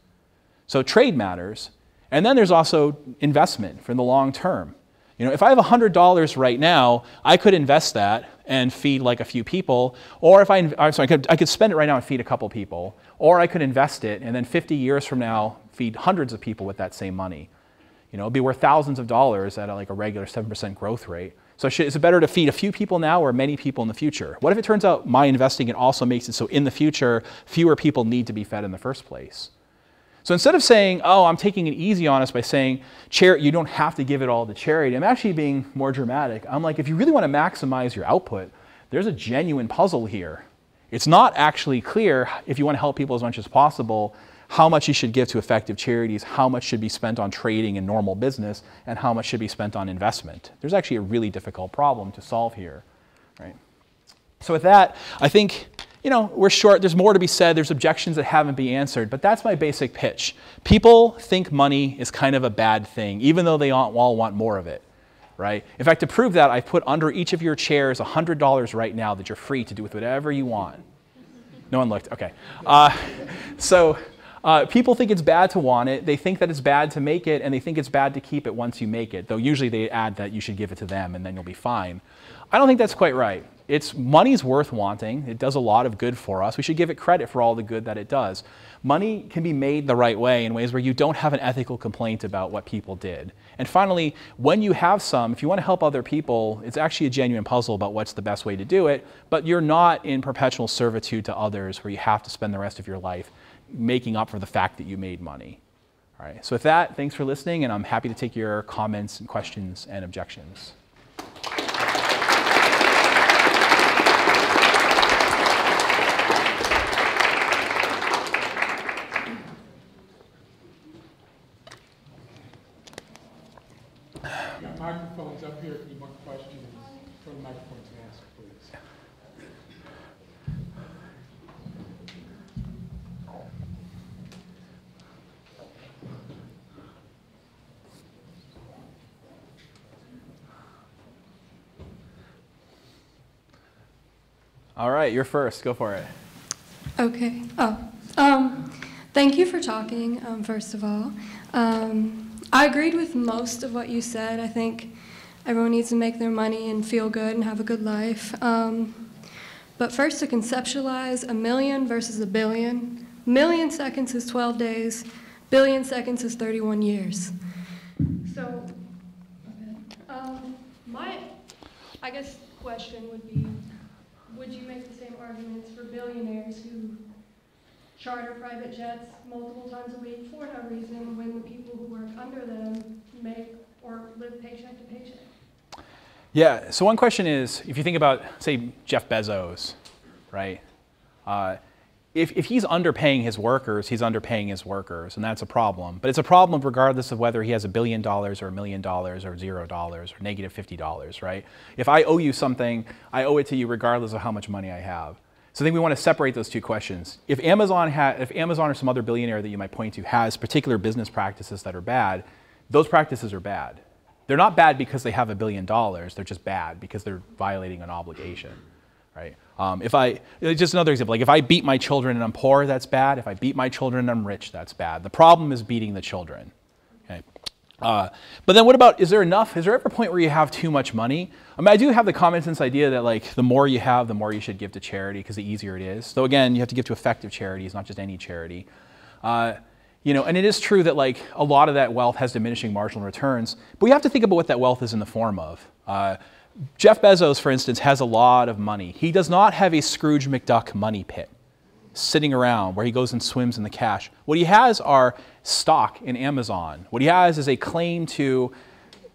So trade matters. And then there's also investment for the long term. You know, if I have $100 right now, I could invest that and feed like a few people, or if I, I'm sorry, I could, I could spend it right now and feed a couple people, or I could invest it and then 50 years from now feed hundreds of people with that same money. You know, it'd be worth thousands of dollars at a, like a regular 7% growth rate. So is it better to feed a few people now or many people in the future? What if it turns out my investing it also makes it so in the future fewer people need to be fed in the first place? So instead of saying, oh, I'm taking it easy on us by saying, you don't have to give it all to charity, I'm actually being more dramatic. I'm like, if you really want to maximize your output, there's a genuine puzzle here. It's not actually clear if you want to help people as much as possible how much you should give to effective charities, how much should be spent on trading and normal business, and how much should be spent on investment. There's actually a really difficult problem to solve here, right? So with that, I think, you know, we're short. There's more to be said. There's objections that haven't been answered, but that's my basic pitch. People think money is kind of a bad thing, even though they all want more of it, right? In fact, to prove that, I've put under each of your chairs $100 right now that you're free to do with whatever you want. No one looked. Okay. Uh, so uh, people think it's bad to want it, they think that it's bad to make it, and they think it's bad to keep it once you make it, though usually they add that you should give it to them and then you'll be fine. I don't think that's quite right. It's money's worth wanting. It does a lot of good for us. We should give it credit for all the good that it does. Money can be made the right way in ways where you don't have an ethical complaint about what people did. And finally, when you have some, if you want to help other people, it's actually a genuine puzzle about what's the best way to do it, but you're not in perpetual servitude to others where you have to spend the rest of your life making up for the fact that you made money. All right, so with that, thanks for listening, and I'm happy to take your comments and questions and objections. microphones up here if you want questions from the microphones ask, please. All right, you're first. Go for it. Okay. Oh, um, thank you for talking, um, first of all. Um, I agreed with most of what you said. I think everyone needs to make their money and feel good and have a good life. Um, but first, to conceptualize a million versus a billion, million seconds is 12 days, billion seconds is 31 years. So, um, my, I guess, question would be would you make the same arguments for billionaires who charter private jets multiple times a week for no reason when the people who work under them make or live paycheck to paycheck? Yeah, so one question is if you think about, say, Jeff Bezos, right? Uh, if, if he's underpaying his workers, he's underpaying his workers, and that's a problem. But it's a problem regardless of whether he has a billion dollars or a million dollars or zero dollars or negative fifty dollars, right? If I owe you something, I owe it to you regardless of how much money I have. So I think we want to separate those two questions. If Amazon, ha- if Amazon or some other billionaire that you might point to has particular business practices that are bad, those practices are bad. They're not bad because they have a billion dollars. They're just bad because they're violating an obligation, right? Um, if I, just another example, like if I beat my children and I'm poor, that's bad. If I beat my children and I'm rich, that's bad. The problem is beating the children. Okay. Uh, but then what about, is there enough, is there ever a point where you have too much money? I mean, I do have the common sense idea that like the more you have, the more you should give to charity because the easier it is. So again, you have to give to effective charities, not just any charity. Uh, you know, and it is true that like a lot of that wealth has diminishing marginal returns, but we have to think about what that wealth is in the form of. Uh, Jeff Bezos, for instance, has a lot of money. He does not have a Scrooge McDuck money pit sitting around where he goes and swims in the cash. What he has are stock in Amazon. What he has is a claim to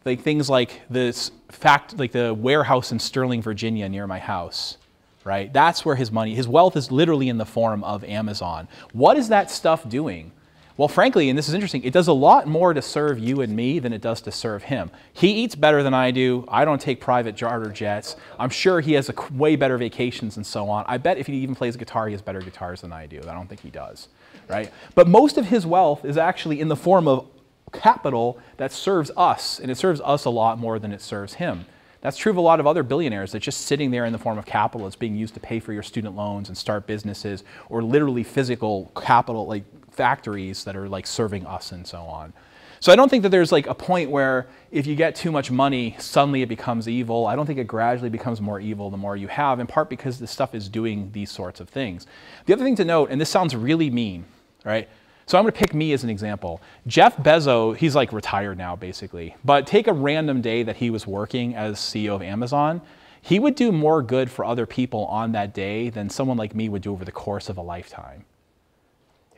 like things like this fact, like the warehouse in Sterling, Virginia, near my house, right? That's where his money, his wealth is literally in the form of Amazon. What is that stuff doing? Well, frankly, and this is interesting, it does a lot more to serve you and me than it does to serve him. He eats better than I do. I don't take private charter jets. I'm sure he has a way better vacations and so on. I bet if he even plays guitar, he has better guitars than I do. I don't think he does, right? But most of his wealth is actually in the form of capital that serves us, and it serves us a lot more than it serves him. That's true of a lot of other billionaires that's just sitting there in the form of capital that's being used to pay for your student loans and start businesses or literally physical capital like factories that are like serving us and so on. So I don't think that there's like a point where if you get too much money, suddenly it becomes evil. I don't think it gradually becomes more evil the more you have, in part because this stuff is doing these sorts of things. The other thing to note, and this sounds really mean, right? So I'm going to pick me as an example. Jeff Bezos, he's like retired now basically, but take a random day that he was working as CEO of Amazon. He would do more good for other people on that day than someone like me would do over the course of a lifetime.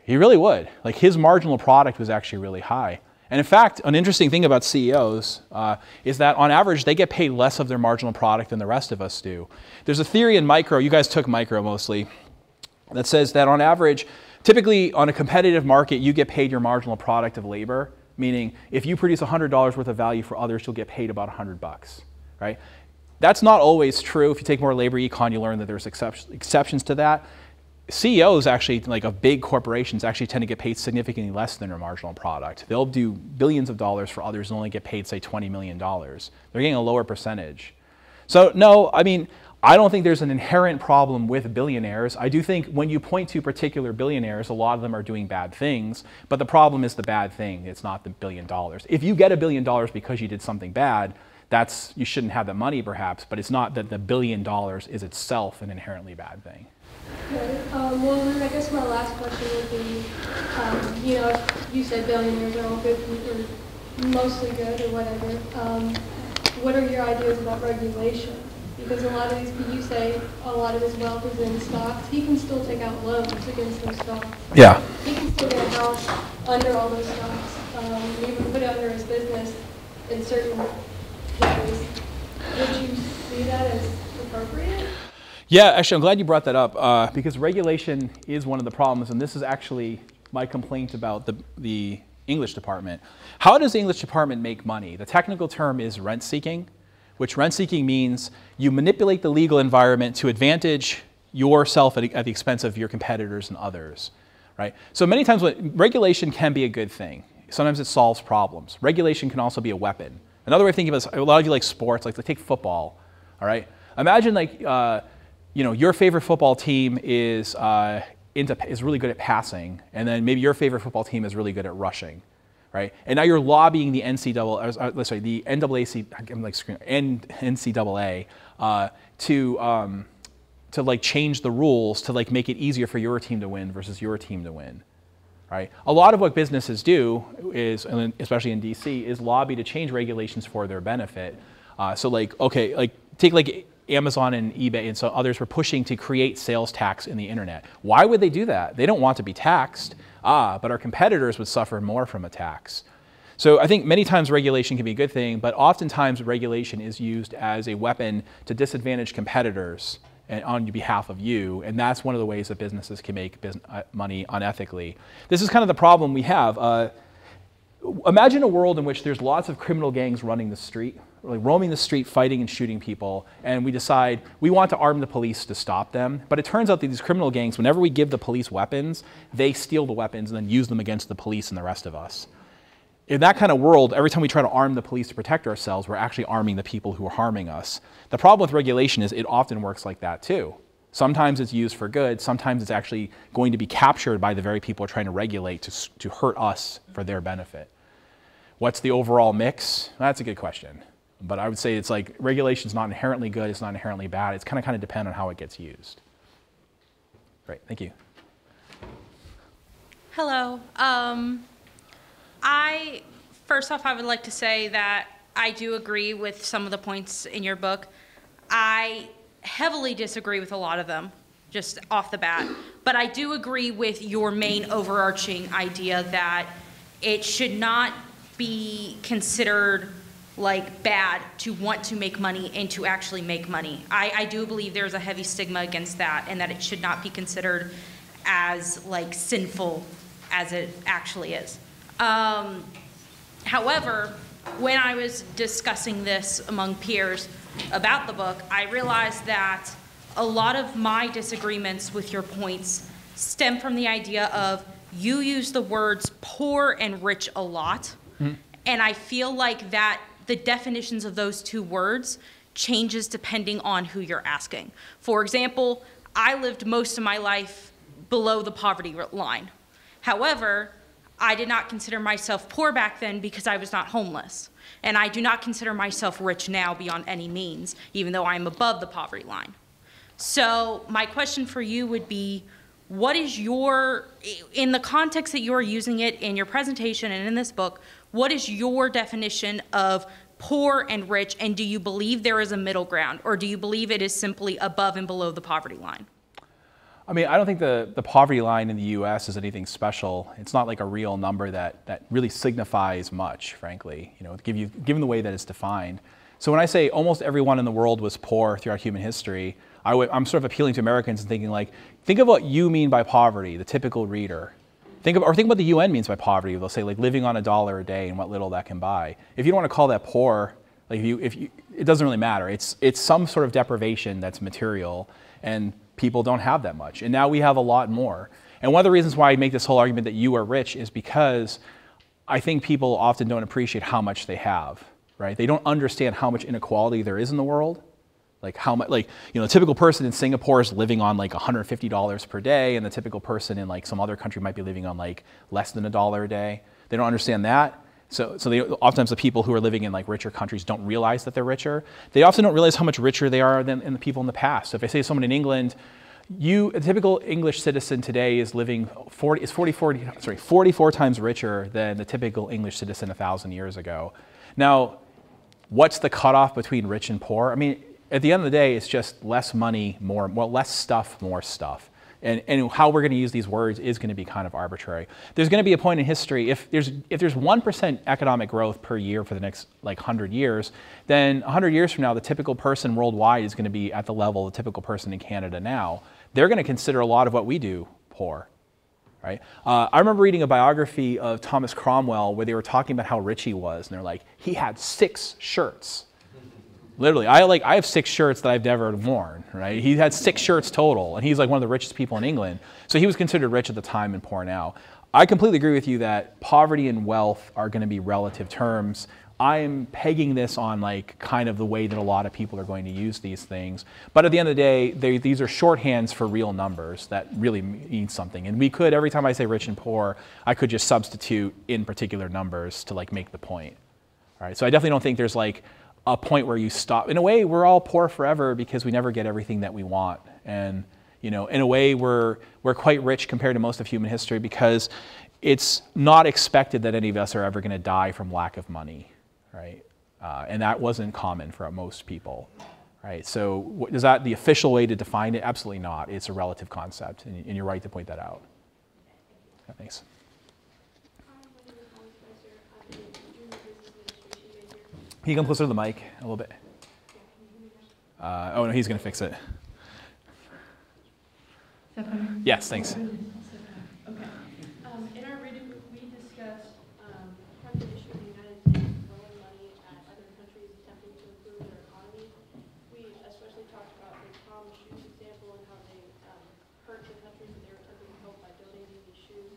He really would. Like his marginal product was actually really high. And in fact, an interesting thing about CEOs uh, is that on average, they get paid less of their marginal product than the rest of us do. There's a theory in micro, you guys took micro mostly, that says that on average, Typically, on a competitive market, you get paid your marginal product of labor, meaning if you produce $100 worth of value for others, you'll get paid about 100 bucks, right? That's not always true. If you take more labor econ, you learn that there's exceptions to that. CEOs actually, like of big corporations, actually tend to get paid significantly less than their marginal product. They'll do billions of dollars for others and only get paid, say, $20 million. They're getting a lower percentage. So, no, I mean, I don't think there's an inherent problem with billionaires. I do think when you point to particular billionaires, a lot of them are doing bad things, but the problem is the bad thing. It's not the billion dollars. If you get a billion dollars because you did something bad, that's you shouldn't have the money perhaps, but it's not that the billion dollars is itself an inherently bad thing. Okay. Um, well, then I guess my last question would be, um, you know, you said billionaires are all good or mostly good or whatever. Um, what are your ideas about regulation? because a lot of these, you say a lot of his wealth is in stocks, he can still take out loans against those stocks. Yeah. He can still get a house under all those stocks, um, even put it under his business in certain ways. Would you see that as appropriate? Yeah, actually, I'm glad you brought that up uh, because regulation is one of the problems, and this is actually my complaint about the, the English department. How does the English department make money? The technical term is rent seeking which rent seeking means you manipulate the legal environment to advantage yourself at, at the expense of your competitors and others. Right? So many times regulation can be a good thing. Sometimes it solves problems. Regulation can also be a weapon. Another way of thinking about it, a lot of you like sports, like, like take football. All right? Imagine like uh, you know your favorite football team is uh, into, is really good at passing, and then maybe your favorite football team is really good at rushing right? And now you're lobbying the NCAA, uh, sorry, the NAAC, I'm like NCAA, uh, to to like change the rules to like make it easier for your team to win versus your team to win, right? A lot of what businesses do is, especially in DC, is lobby to change regulations for their benefit. Uh, so like, okay, like take like Amazon and eBay and so others were pushing to create sales tax in the internet. Why would they do that? They don't want to be taxed. Ah, but our competitors would suffer more from a tax. So I think many times regulation can be a good thing, but oftentimes regulation is used as a weapon to disadvantage competitors and on behalf of you, and that's one of the ways that businesses can make uh, money unethically. This is kind of the problem we have. Uh, imagine a world in which there's lots of criminal gangs running the street, like roaming the street, fighting and shooting people, and we decide we want to arm the police to stop them. But it turns out that these criminal gangs, whenever we give the police weapons, they steal the weapons and then use them against the police and the rest of us. In that kind of world, every time we try to arm the police to protect ourselves, we're actually arming the people who are harming us. The problem with regulation is it often works like that too. Sometimes it's used for good, sometimes it's actually going to be captured by the very people trying to regulate to, to hurt us for their benefit. What's the overall mix? That's a good question. But I would say it's like regulation is not inherently good, it's not inherently bad. It's kind of kind of depend on how it gets used. Great, thank you. Hello. Um, I first off, I would like to say that I do agree with some of the points in your book. I heavily disagree with a lot of them, just off the bat. But I do agree with your main overarching idea that it should not be considered like bad to want to make money and to actually make money. I, I do believe there's a heavy stigma against that and that it should not be considered as like sinful as it actually is. Um, however, when I was discussing this among peers about the book, I realized that a lot of my disagreements with your points stem from the idea of you use the words poor and rich a lot. And I feel like that the definitions of those two words changes depending on who you're asking. For example, I lived most of my life below the poverty line. However, I did not consider myself poor back then because I was not homeless. And I do not consider myself rich now beyond any means, even though I am above the poverty line. So, my question for you would be what is your, in the context that you are using it in your presentation and in this book, what is your definition of poor and rich? And do you believe there is a middle ground? Or do you believe it is simply above and below the poverty line? I mean, I don't think the, the poverty line in the US is anything special. It's not like a real number that, that really signifies much, frankly, you know, give you, given the way that it's defined. So when I say almost everyone in the world was poor throughout human history, I am sort of appealing to Americans and thinking like, think of what you mean by poverty, the typical reader. Think of, or think what the UN means by poverty. They'll say like living on a dollar a day and what little that can buy. If you don't want to call that poor, like if you, if you, it doesn't really matter. It's, it's some sort of deprivation that's material and people don't have that much. And now we have a lot more. And one of the reasons why I make this whole argument that you are rich is because I think people often don't appreciate how much they have, right? They don't understand how much inequality there is in the world. Like how much, like, you know, a typical person in Singapore is living on like $150 per day, and the typical person in like some other country might be living on like less than a dollar a day. They don't understand that. So, so they, oftentimes the people who are living in like richer countries don't realize that they're richer. They often don't realize how much richer they are than, than the people in the past. So if I say to someone in England, you, a typical English citizen today is living 40, is 40, 40, sorry, 44 times richer than the typical English citizen a thousand years ago. Now, what's the cutoff between rich and poor? I mean, at the end of the day, it's just less money, more, well, less stuff, more stuff. And, and how we're going to use these words is going to be kind of arbitrary. There's going to be a point in history, if there's, if there's 1% economic growth per year for the next like 100 years, then 100 years from now, the typical person worldwide is going to be at the level of the typical person in Canada now. They're going to consider a lot of what we do poor. Right? Uh, I remember reading a biography of Thomas Cromwell where they were talking about how rich he was, and they're like, he had six shirts. Literally, I like I have six shirts that I've never worn. Right? He had six shirts total, and he's like one of the richest people in England. So he was considered rich at the time and poor now. I completely agree with you that poverty and wealth are going to be relative terms. I'm pegging this on like kind of the way that a lot of people are going to use these things. But at the end of the day, they, these are shorthands for real numbers that really mean something. And we could, every time I say rich and poor, I could just substitute in particular numbers to like make the point. All right. So I definitely don't think there's like a point where you stop. In a way, we're all poor forever because we never get everything that we want. And, you know, in a way, we're, we're quite rich compared to most of human history because it's not expected that any of us are ever going to die from lack of money, right? Uh, and that wasn't common for most people, right? So, is that the official way to define it? Absolutely not. It's a relative concept, and, and you're right to point that out. Yeah, thanks. Can you come closer to the mic a little bit? Uh, oh no, he's going to fix it. Yes, thanks. Okay. Um, in our reading, we discussed, um, part of the issue of the United States throwing money at other countries attempting to improve their economy. We especially talked about the TOMS shoes example and how they, um, hurt the countries that they were attempting to help by donating these shoes.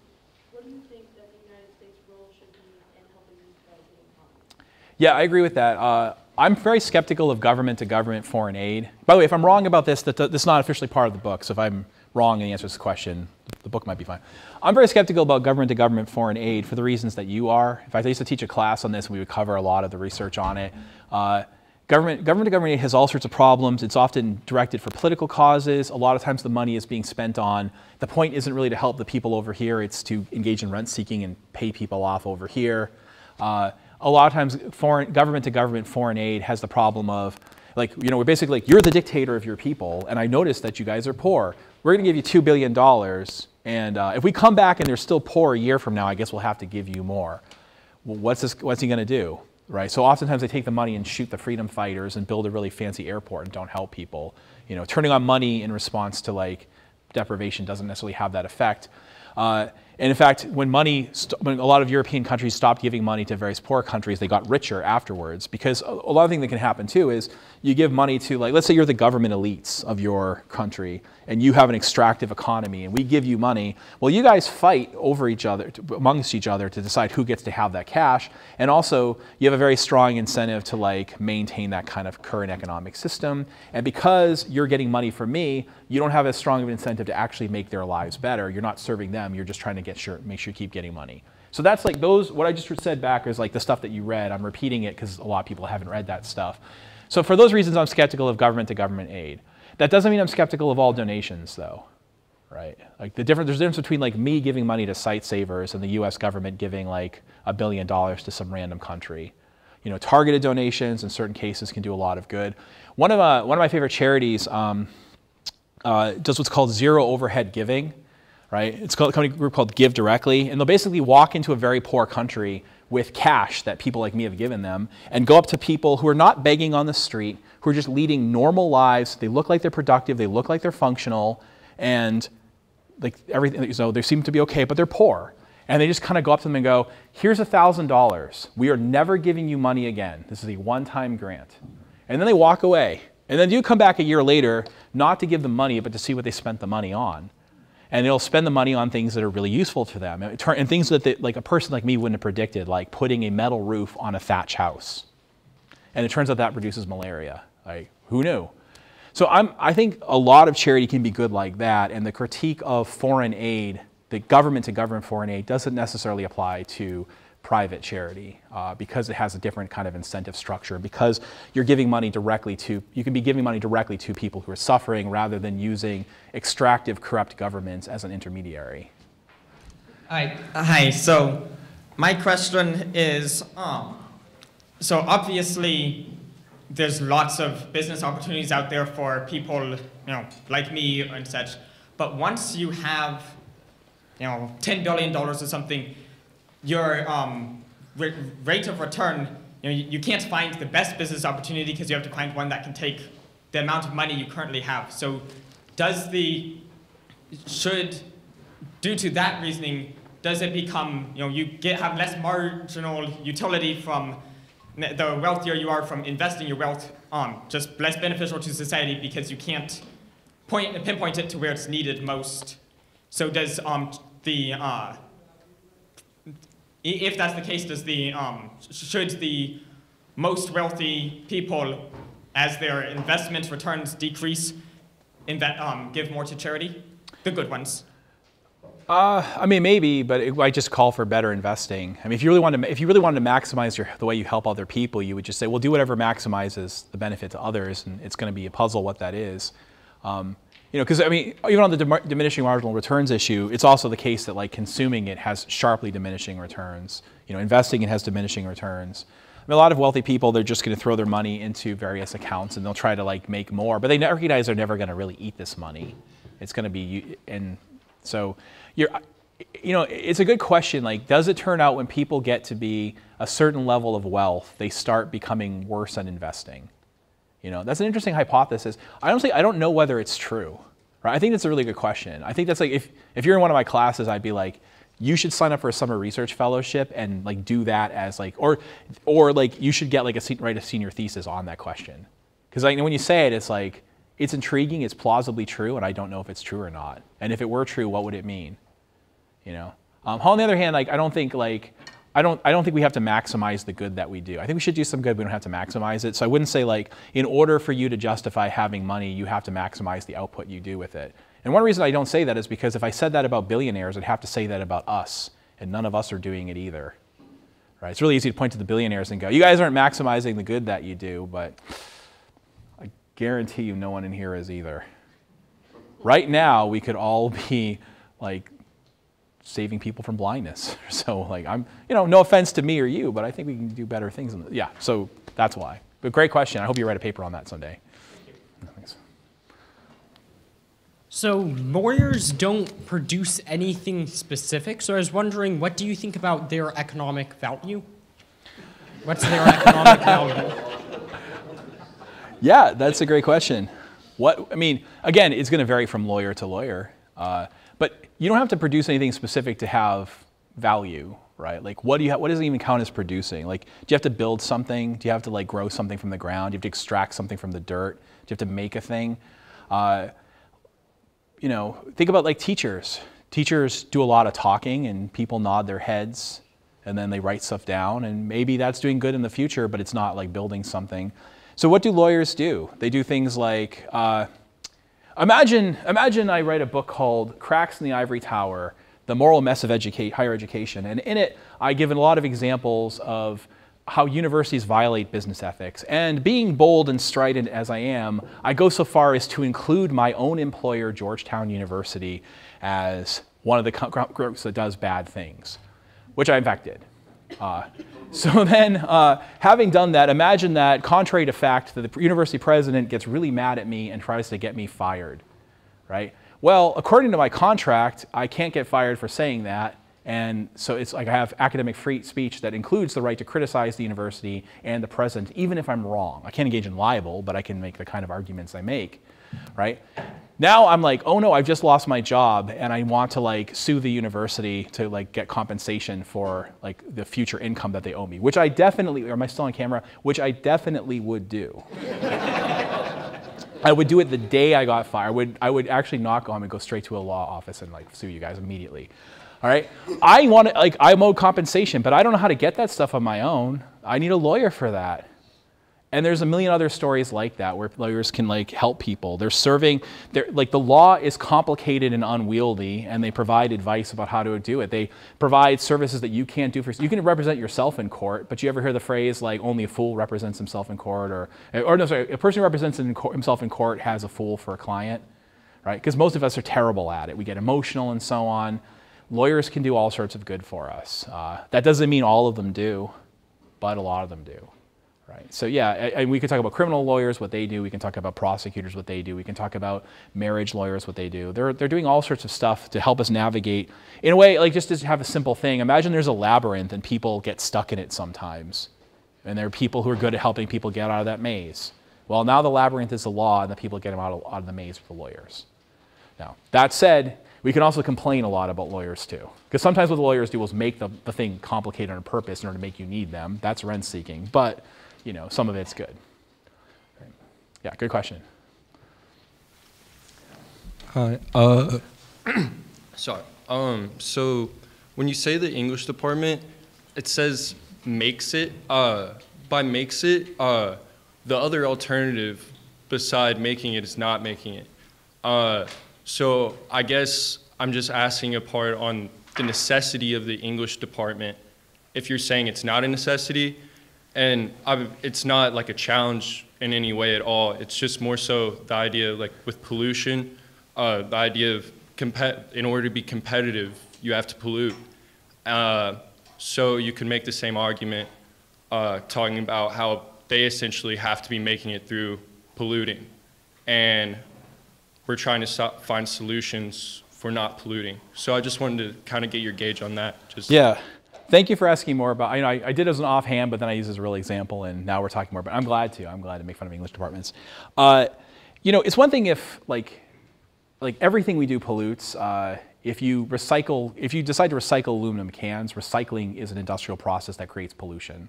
What do you think that the United States role should be in helping these developing economies? Yeah, I agree with that. Uh, I'm very skeptical of government to government foreign aid. By the way, if I'm wrong about this, that, this is not officially part of the book. So if I'm wrong in the answer to this question, the book might be fine. I'm very skeptical about government to government foreign aid for the reasons that you are. In fact, I used to teach a class on this and we would cover a lot of the research on it. Uh, government, government to government aid has all sorts of problems. It's often directed for political causes. A lot of times the money is being spent on, the point isn't really to help the people over here, it's to engage in rent seeking and pay people off over here. Uh, a lot of times foreign, government to government foreign aid has the problem of like, you know, we're basically like, you're the dictator of your people, and I noticed that you guys are poor. We're going to give you $2 billion, and uh, if we come back and they're still poor a year from now, I guess we'll have to give you more. Well, what's, this, what's he going to do? right? So oftentimes they take the money and shoot the freedom fighters and build a really fancy airport and don't help people. You know, turning on money in response to like deprivation doesn't necessarily have that effect. Uh, and in fact, when money, when a lot of European countries stopped giving money to various poor countries, they got richer afterwards. Because a, a lot of things that can happen too is you give money to, like, let's say you're the government elites of your country and you have an extractive economy and we give you money. Well, you guys fight over each other, amongst each other to decide who gets to have that cash. And also, you have a very strong incentive to, like, maintain that kind of current economic system. And because you're getting money from me, you don't have as strong of an incentive to actually make their lives better. You're not serving them, you're just trying to get sure, make sure you keep getting money. So that's like those, what I just said back is like the stuff that you read. I'm repeating it because a lot of people haven't read that stuff. So for those reasons, I'm skeptical of government to government aid. That doesn't mean I'm skeptical of all donations though, right? Like the difference, there's a difference between like me giving money to Sightsavers and the US government giving like a billion dollars to some random country. You know, targeted donations in certain cases can do a lot of good. One of, uh, one of my favorite charities um, uh, does what's called zero overhead giving right? It's called a company group called GiveDirectly, and they'll basically walk into a very poor country with cash that people like me have given them and go up to people who are not begging on the street, who are just leading normal lives. They look like they're productive, they look like they're functional, and like everything, so they seem to be okay, but they're poor. And they just kind of go up to them and go, here's a $1,000. We are never giving you money again. This is a one time grant. And then they walk away. And then you come back a year later, not to give them money, but to see what they spent the money on and they'll spend the money on things that are really useful to them and, and things that they, like a person like me wouldn't have predicted like putting a metal roof on a thatch house and it turns out that reduces malaria like who knew so I'm, i think a lot of charity can be good like that and the critique of foreign aid the government to government foreign aid doesn't necessarily apply to private charity uh, because it has a different kind of incentive structure because you're giving money directly to you can be giving money directly to people who are suffering rather than using extractive corrupt governments as an intermediary Hi. Hi. So, my question is, um, so obviously, there's lots of business opportunities out there for people, you know, like me and such. But once you have, you know, ten billion dollars or something, your um, rate of return, you, know, you, you can't find the best business opportunity because you have to find one that can take the amount of money you currently have. So does the, should, due to that reasoning, does it become, you know, you get, have less marginal utility from the wealthier you are from investing your wealth, um, just less beneficial to society because you can't point, pinpoint it to where it's needed most. So does um, the, uh, if that's the case, does the, um, should the most wealthy people, as their investment returns decrease, inve- um, give more to charity? The good ones. Uh, I mean, maybe, but it might just call for better investing. I mean, if you really wanted to, if you really wanted to maximize your, the way you help other people, you would just say, well, do whatever maximizes the benefit to others, and it's going to be a puzzle what that is. Um, you know, because I mean, even on the diminishing marginal returns issue, it's also the case that like consuming it has sharply diminishing returns. You know, investing it has diminishing returns. I mean, a lot of wealthy people, they're just going to throw their money into various accounts and they'll try to like make more, but they recognize they're never going to really eat this money. It's going to be, and so you're, you know, it's a good question. Like, does it turn out when people get to be a certain level of wealth, they start becoming worse at investing? You know, that's an interesting hypothesis. I honestly, I don't know whether it's true. Right? I think that's a really good question. I think that's like if, if you're in one of my classes, I'd be like, you should sign up for a summer research fellowship and like do that as like, or, or like you should get like a write a senior thesis on that question. Because like when you say it, it's like it's intriguing, it's plausibly true, and I don't know if it's true or not. And if it were true, what would it mean? You know. Um, on the other hand, like I don't think like I don't, I don't think we have to maximize the good that we do. I think we should do some good, we don't have to maximize it. So I wouldn't say like, in order for you to justify having money, you have to maximize the output you do with it. And one reason I don't say that is because if I said that about billionaires, I'd have to say that about us. And none of us are doing it either. Right? It's really easy to point to the billionaires and go, you guys aren't maximizing the good that you do, but I guarantee you no one in here is either. Right now, we could all be like saving people from blindness. So like I'm, you know, no offense to me or you, but I think we can do better things. yeah, so that's why. But great question. I hope you write a paper on that someday. Thanks. So lawyers don't produce anything specific. So I was wondering, what do you think about their economic value? What's their economic value? Yeah, that's a great question. What I mean, again, it's going to vary from lawyer to lawyer, uh, you don't have to produce anything specific to have value, right? Like, what do you ha- what does it even count as producing? Like, do you have to build something? Do you have to like grow something from the ground? Do you have to extract something from the dirt? Do you have to make a thing? Uh, you know, think about like teachers. Teachers do a lot of talking, and people nod their heads, and then they write stuff down, and maybe that's doing good in the future, but it's not like building something. So what do lawyers do? They do things like uh, imagine imagine I write a book called Cracks in the Ivory Tower: The Moral Mess of Higher Education, and in it I give a lot of examples of how universities violate business ethics. And being bold and strident as I am, I go so far as to include my own employer, Georgetown University, as one of the groups that does bad things, which I in fact did. Uh, so then, uh, having done that, imagine that, contrary to fact, that the university president gets really mad at me and tries to get me fired, right? Well, according to my contract, I can't get fired for saying that. And so it's like I have academic free speech that includes the right to criticize the university and the president, even if I'm wrong. I can't engage in libel, but I can make the kind of arguments I make, right? Now I'm like, oh no, I've just lost my job and I want to like sue the university to like get compensation for like the future income that they owe me, which I definitely, or am I still on camera? Which I definitely would do. I would do it the day I got fired. I would, I would actually go home and go straight to a law office and like sue you guys immediately. All right. I want to, like, I'm owed compensation, but I don't know how to get that stuff on my own. I need a lawyer for that. And there's a million other stories like that where lawyers can like help people. They're serving, they're, like the law is complicated and unwieldy, and they provide advice about how to do it. They provide services that you can't do for. You can represent yourself in court, but you ever hear the phrase like only a fool represents himself in court, or or no, sorry, a person who represents himself in court has a fool for a client, right? Because most of us are terrible at it. We get emotional and so on. Lawyers can do all sorts of good for us. Uh, that doesn't mean all of them do, but a lot of them do. Right. So yeah, and we can talk about criminal lawyers, what they do. We can talk about prosecutors, what they do. We can talk about marriage lawyers, what they do. They're, they're doing all sorts of stuff to help us navigate. In a way, like just to have a simple thing, imagine there's a labyrinth and people get stuck in it sometimes. And there are people who are good at helping people get out of that maze. Well, now the labyrinth is the law and the people get them out of, out of the maze with the lawyers. Now, that said, we can also complain a lot about lawyers too. Because sometimes what the lawyers do is make the, the thing complicated on purpose in order to make you need them. That's rent seeking. But you know, some of it's good. Yeah, good question. Hi. Uh, sorry. Um, so when you say the English department, it says makes it. Uh, by makes it, uh, the other alternative beside making it is not making it. Uh, so I guess I'm just asking a part on the necessity of the English department. If you're saying it's not a necessity, and I've, it's not like a challenge in any way at all. It's just more so the idea, like with pollution, uh, the idea of in order to be competitive, you have to pollute. Uh, so you can make the same argument uh, talking about how they essentially have to be making it through polluting. And we're trying to so- find solutions for not polluting. So I just wanted to kind of get your gauge on that. Just yeah. Thank you for asking more about. You know, I, I did as an offhand, but then I used as a real example, and now we're talking more. But I'm glad to. I'm glad to make fun of English departments. Uh, you know, it's one thing if like, like everything we do pollutes. Uh, if you recycle, if you decide to recycle aluminum cans, recycling is an industrial process that creates pollution,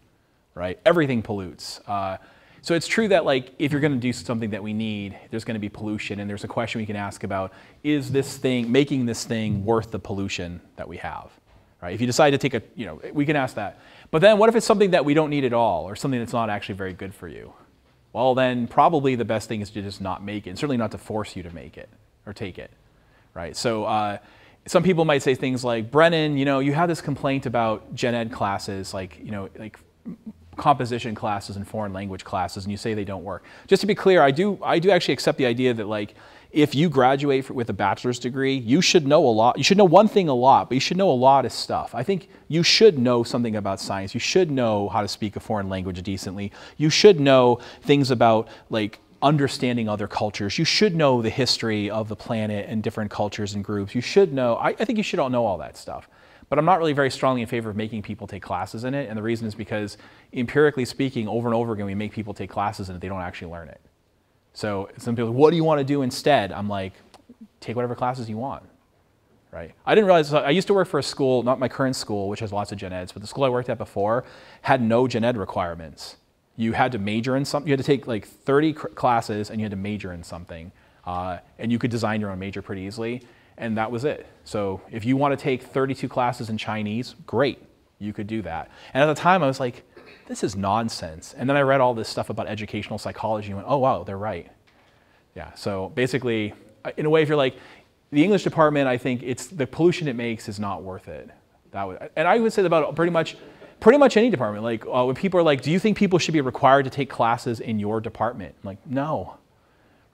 right? Everything pollutes. Uh, so it's true that like if you're going to do something that we need, there's going to be pollution, and there's a question we can ask about: Is this thing making this thing worth the pollution that we have? Right? If you decide to take a, you know, we can ask that. But then what if it's something that we don't need at all or something that's not actually very good for you? Well, then probably the best thing is to just not make it, and certainly not to force you to make it or take it, right? So uh, some people might say things like, Brennan, you know, you have this complaint about gen ed classes, like, you know, like composition classes and foreign language classes, and you say they don't work. Just to be clear, I do, I do actually accept the idea that like if you graduate with a bachelor's degree, you should know a lot. You should know one thing a lot, but you should know a lot of stuff. I think you should know something about science. You should know how to speak a foreign language decently. You should know things about like understanding other cultures. You should know the history of the planet and different cultures and groups. You should know, I, I think you should all know all that stuff. But I'm not really very strongly in favor of making people take classes in it. And the reason is because empirically speaking, over and over again, we make people take classes in it, they don't actually learn it. So some people, what do you want to do instead? I'm like, take whatever classes you want. Right? I didn't realize, I used to work for a school, not my current school, which has lots of gen eds, but the school I worked at before had no gen ed requirements. You had to major in something, you had to take like 30 cr- classes and you had to major in something. Uh, and you could design your own major pretty easily, and that was it. So if you want to take 32 classes in Chinese, great, you could do that. And at the time, I was like, this is nonsense. And then I read all this stuff about educational psychology and went, oh, wow, they're right. Yeah, so basically, uh, in a way, if you're like, the English department, I think it's the pollution it makes is not worth it. That would, and I would say about pretty much, pretty much any department. Like uh, when people are like, "Do you think people should be required to take classes in your department?" I'm like, no,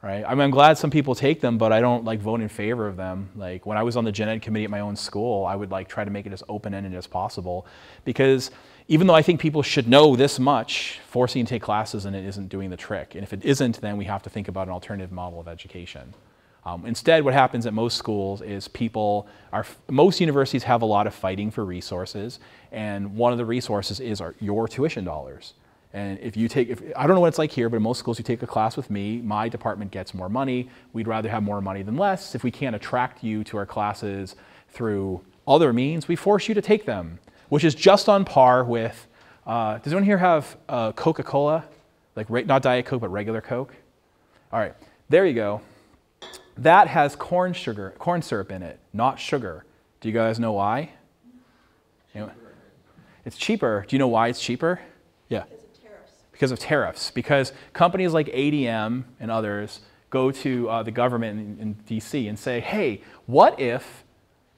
right? I mean, I'm glad some people take them, but I don't like vote in favor of them. Like when I was on the gen ed committee at my own school, I would like try to make it as open ended as possible, because even though I think people should know this much, forcing to take classes and it isn't doing the trick. And if it isn't, then we have to think about an alternative model of education. Um, instead, what happens at most schools is people are, most universities have a lot of fighting for resources, and one of the resources is our, your tuition dollars. And if you take, if, I don't know what it's like here, but in most schools, you take a class with me, my department gets more money. We'd rather have more money than less. If we can't attract you to our classes through other means, we force you to take them, which is just on par with, uh, does anyone here have uh, Coca-Cola? Like, not Diet Coke, but regular Coke? All right, there you go. That has corn sugar, corn syrup in it, not sugar. Do you guys know why? It's cheaper. Do you know why it's cheaper? Yeah. Because of tariffs. Because of tariffs. Because companies like ADM and others go to uh, the government in, in DC and say, hey, what if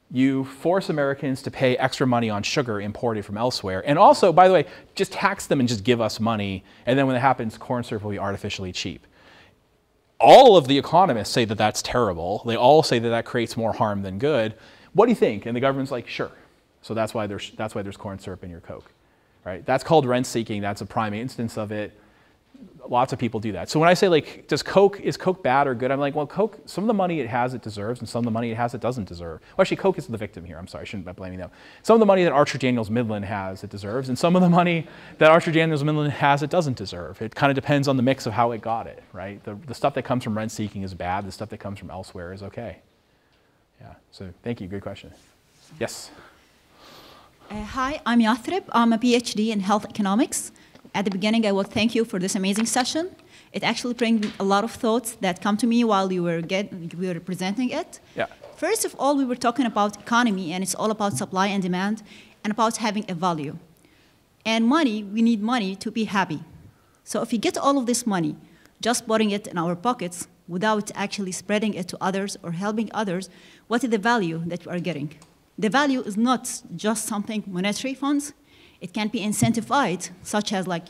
you force Americans to pay extra money on sugar imported from elsewhere. And also, by the way, just tax them and just give us money. And then when it happens, corn syrup will be artificially cheap all of the economists say that that's terrible. They all say that that creates more harm than good. What do you think? And the government's like, sure. So that's why there's, that's why there's corn syrup in your Coke. Right? That's called rent seeking. That's a prime instance of it lots of people do that. So when I say like, does Coke, is Coke bad or good? I'm like, well, Coke, some of the money it has it deserves and some of the money it has it doesn't deserve. Well, actually, Coke is the victim here. I'm sorry, I shouldn't be blaming them. Some of the money that Archer Daniels Midland has it deserves and some of the money that Archer Daniels Midland has it doesn't deserve. It kind of depends on the mix of how it got it, right? The, the stuff that comes from rent seeking is bad. The stuff that comes from elsewhere is okay. Yeah, so thank you. Good question. Yes? Uh, hi, I'm Yathrib. I'm a PhD in health economics. At the beginning, I will thank you for this amazing session. It actually brings a lot of thoughts that come to me while you were, get, we were presenting it. Yeah. First of all, we were talking about economy, and it's all about supply and demand, and about having a value. And money, we need money to be happy. So if we get all of this money, just putting it in our pockets without actually spreading it to others or helping others, what is the value that we are getting? The value is not just something monetary funds, it can be incentivized, such as like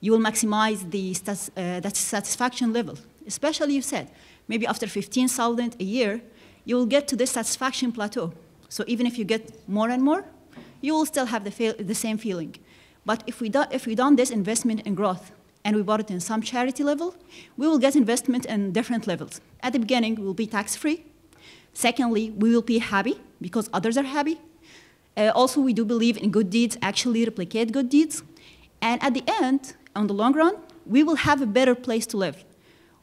you will maximize the uh, that satisfaction level. Especially you said, maybe after 15,000 a year, you will get to this satisfaction plateau. So even if you get more and more, you will still have the, the same feeling. But if we, do, if we done this investment in growth and we bought it in some charity level, we will get investment in different levels. At the beginning, we will be tax-free. Secondly, we will be happy because others are happy. Uh, also, we do believe in good deeds actually replicate good deeds. And at the end, on the long run, we will have a better place to live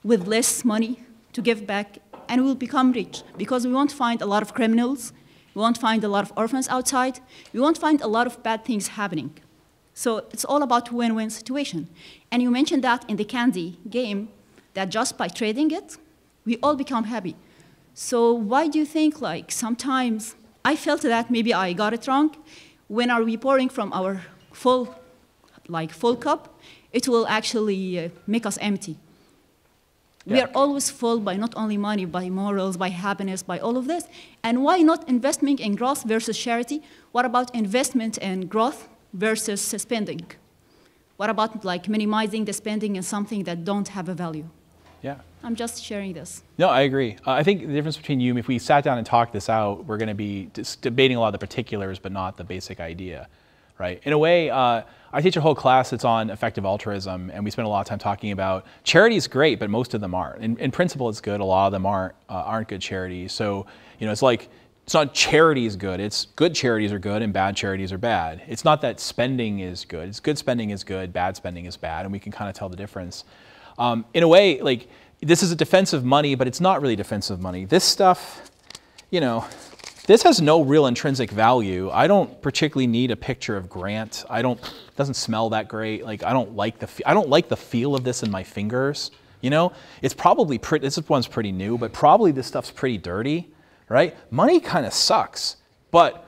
with less money to give back, and we will become rich because we won't find a lot of criminals, we won't find a lot of orphans outside, we won't find a lot of bad things happening. So it's all about win-win situation. And you mentioned that in the candy game, that just by trading it, we all become happy. So why do you think like sometimes I felt that maybe I got it wrong. When are we pouring from our full, like full cup, it will actually uh, make us empty. Yeah. We are always full by not only money, by morals, by happiness, by all of this. And why not investment in growth versus charity? What about investment in growth versus spending? What about like minimizing the spending in something that don't have a value? Yeah. I'm just sharing this. No, I agree. Uh, I think the difference between you, if we sat down and talked this out, we're going to be debating a lot of the particulars, but not the basic idea, right? In a way, uh, I teach a whole class that's on effective altruism, and we spend a lot of time talking about charity is great, but most of them aren't. In, in principle, it's good. A lot of them aren't uh, aren't good charities. So, you know, it's like it's not charity is good. It's good charities are good and bad charities are bad. It's not that spending is good. It's good spending is good, bad spending is bad, and we can kind of tell the difference. Um, in a way, like this is a defensive money, but it's not really defensive money. This stuff, you know, this has no real intrinsic value. I don't particularly need a picture of Grant. I don't. It doesn't smell that great. Like I don't like the. I don't like the feel of this in my fingers. You know, it's probably pretty. This one's pretty new, but probably this stuff's pretty dirty right? Money kind of sucks, but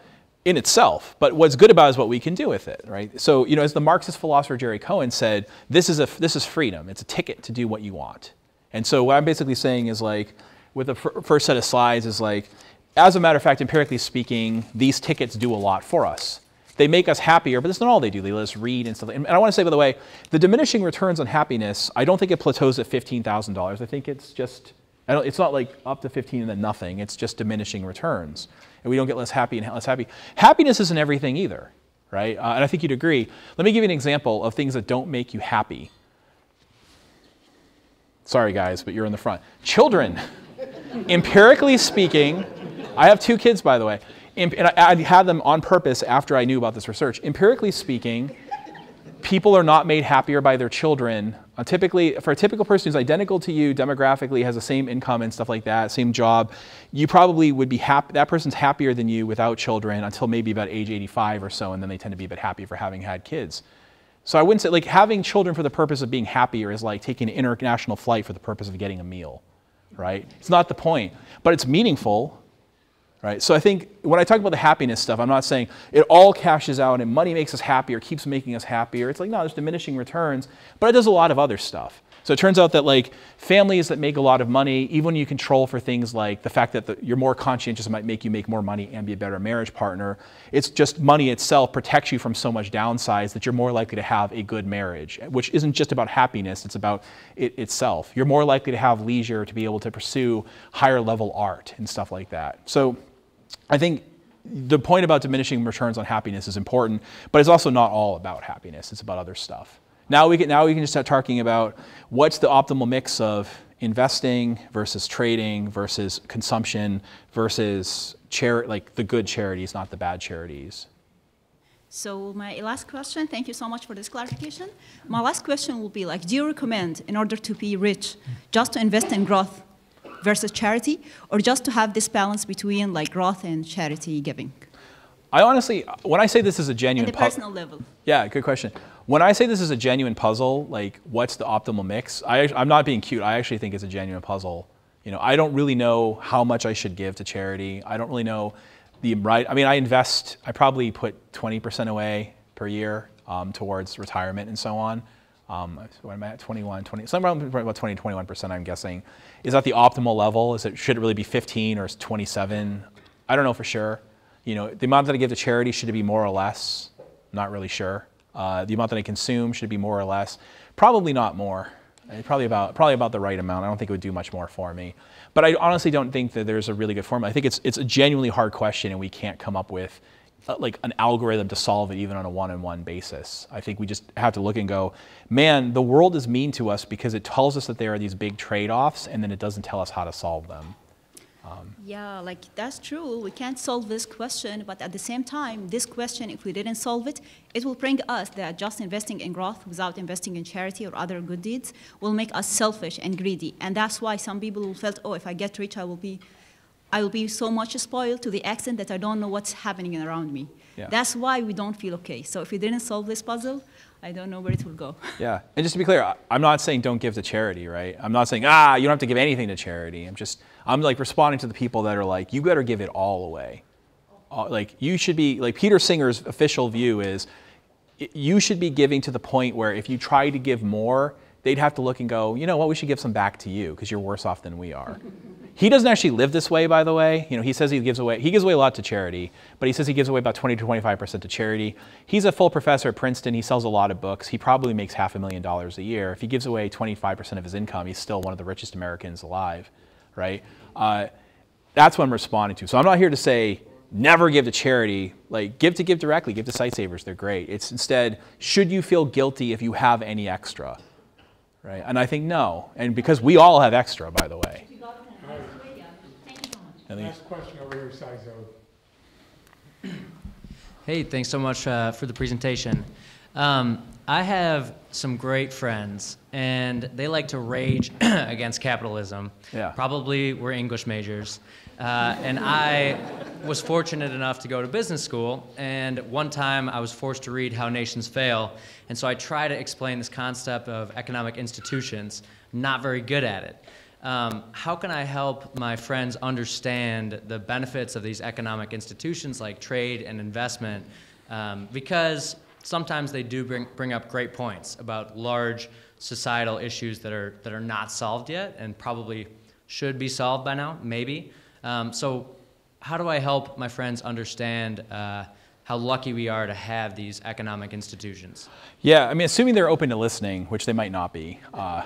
in itself. But what's good about it is what we can do with it, right? So, you know, as the Marxist philosopher Jerry Cohen said, this is, a, this is freedom. It's a ticket to do what you want. And so what I'm basically saying is like, with the first set of slides is like, as a matter of fact, empirically speaking, these tickets do a lot for us. They make us happier, but that's not all they do. They let us read and stuff. And I want to say, by the way, the diminishing returns on happiness, I don't think it plateaus at $15,000. I think it's just it's not like up to 15 and then nothing. It's just diminishing returns. And we don't get less happy and less happy. Happiness isn't everything either, right? Uh, and I think you'd agree. Let me give you an example of things that don't make you happy. Sorry, guys, but you're in the front. Children. Empirically speaking, I have two kids, by the way, and I, I had them on purpose after I knew about this research. Empirically speaking, people are not made happier by their children. Uh, typically, for a typical person who's identical to you demographically, has the same income and stuff like that, same job, you probably would be happy. That person's happier than you without children until maybe about age 85 or so, and then they tend to be a bit happy for having had kids. So I wouldn't say like having children for the purpose of being happier is like taking an international flight for the purpose of getting a meal, right? It's not the point, but it's meaningful Right? So I think when I talk about the happiness stuff, I'm not saying it all cashes out and money makes us happier, keeps making us happier. It's like, no, there's diminishing returns, but it does a lot of other stuff. So it turns out that like families that make a lot of money, even when you control for things like the fact that the, you're more conscientious might make you make more money and be a better marriage partner, it's just money itself protects you from so much downsides that you're more likely to have a good marriage, which isn't just about happiness, it's about it itself. You're more likely to have leisure to be able to pursue higher level art and stuff like that. So I think the point about diminishing returns on happiness is important, but it's also not all about happiness. It's about other stuff. Now we can, now we can just start talking about what's the optimal mix of investing versus trading versus consumption versus chari- like the good charities, not the bad charities. So my last question, thank you so much for this clarification. My last question will be like, do you recommend in order to be rich just to invest in growth versus charity, or just to have this balance between like growth and charity giving? I honestly, when I say this is a genuine the personal level. Yeah, good question. When I say this is a genuine puzzle, like what's the optimal mix? I, I'm not being cute. I actually think it's a genuine puzzle. You know, I don't really know how much I should give to charity. I don't really know the right. I mean, I invest. I probably put 20% away per year um, towards retirement and so on. Um, I'm at? 21, 20, somewhere about 20, 21%, I'm guessing. Is that the optimal level? Is it, should it really be 15 or 27? I don't know for sure. You know, the amount that I give to charity, should it be more or less? Not really sure. Uh, the amount that I consume, should it be more or less? Probably not more. Uh, probably about, probably about the right amount. I don't think it would do much more for me. But I honestly don't think that there's a really good formula. I think it's, it's a genuinely hard question and we can't come up with like an algorithm to solve it even on a one-on-one basis. I think we just have to look and go, man, the world is mean to us because it tells us that there are these big trade-offs and then it doesn't tell us how to solve them. Um, yeah, like that's true. We can't solve this question, but at the same time, this question, if we didn't solve it, it will bring us that just investing in growth without investing in charity or other good deeds will make us selfish and greedy. And that's why some people will felt, oh, if I get rich, I will be I will be so much spoiled to the extent that I don't know what's happening around me. Yeah. That's why we don't feel okay. So if we didn't solve this puzzle, I don't know where it will go. Yeah, and just to be clear, I'm not saying don't give to charity, right? I'm not saying ah, you don't have to give anything to charity. I'm just I'm like responding to the people that are like, you better give it all away. Uh, like you should be like Peter Singer's official view is, you should be giving to the point where if you try to give more, they'd have to look and go, you know what, we should give some back to you because you're worse off than we are. He doesn't actually live this way, by the way. You know, he says he gives away he gives away a lot to charity, but he says he gives away about 20 to 25 percent to charity. He's a full professor at Princeton. He sells a lot of books. He probably makes half a million dollars a year. If he gives away 25 percent of his income, he's still one of the richest Americans alive, right? Uh, that's what I'm responding to. So I'm not here to say never give to charity. Like give to GiveDirectly. Give to Sightsavers. They're great. It's instead should you feel guilty if you have any extra, right? And I think no. And because we all have extra, by the way. Last question over here, Sizo. Hey, thanks so much uh, for the presentation. Um, I have some great friends, and they like to rage against capitalism. Yeah. Probably we're English majors. Uh, and I was fortunate enough to go to business school, and one time I was forced to read How Nations Fail, and so I try to explain this concept of economic institutions. Not very good at it. Um, how can I help my friends understand the benefits of these economic institutions like trade and investment? Um, because sometimes they do bring, bring up great points about large societal issues that are, that are not solved yet and probably should be solved by now, maybe. Um, so, how do I help my friends understand uh, how lucky we are to have these economic institutions? Yeah, I mean, assuming they're open to listening, which they might not be. Uh,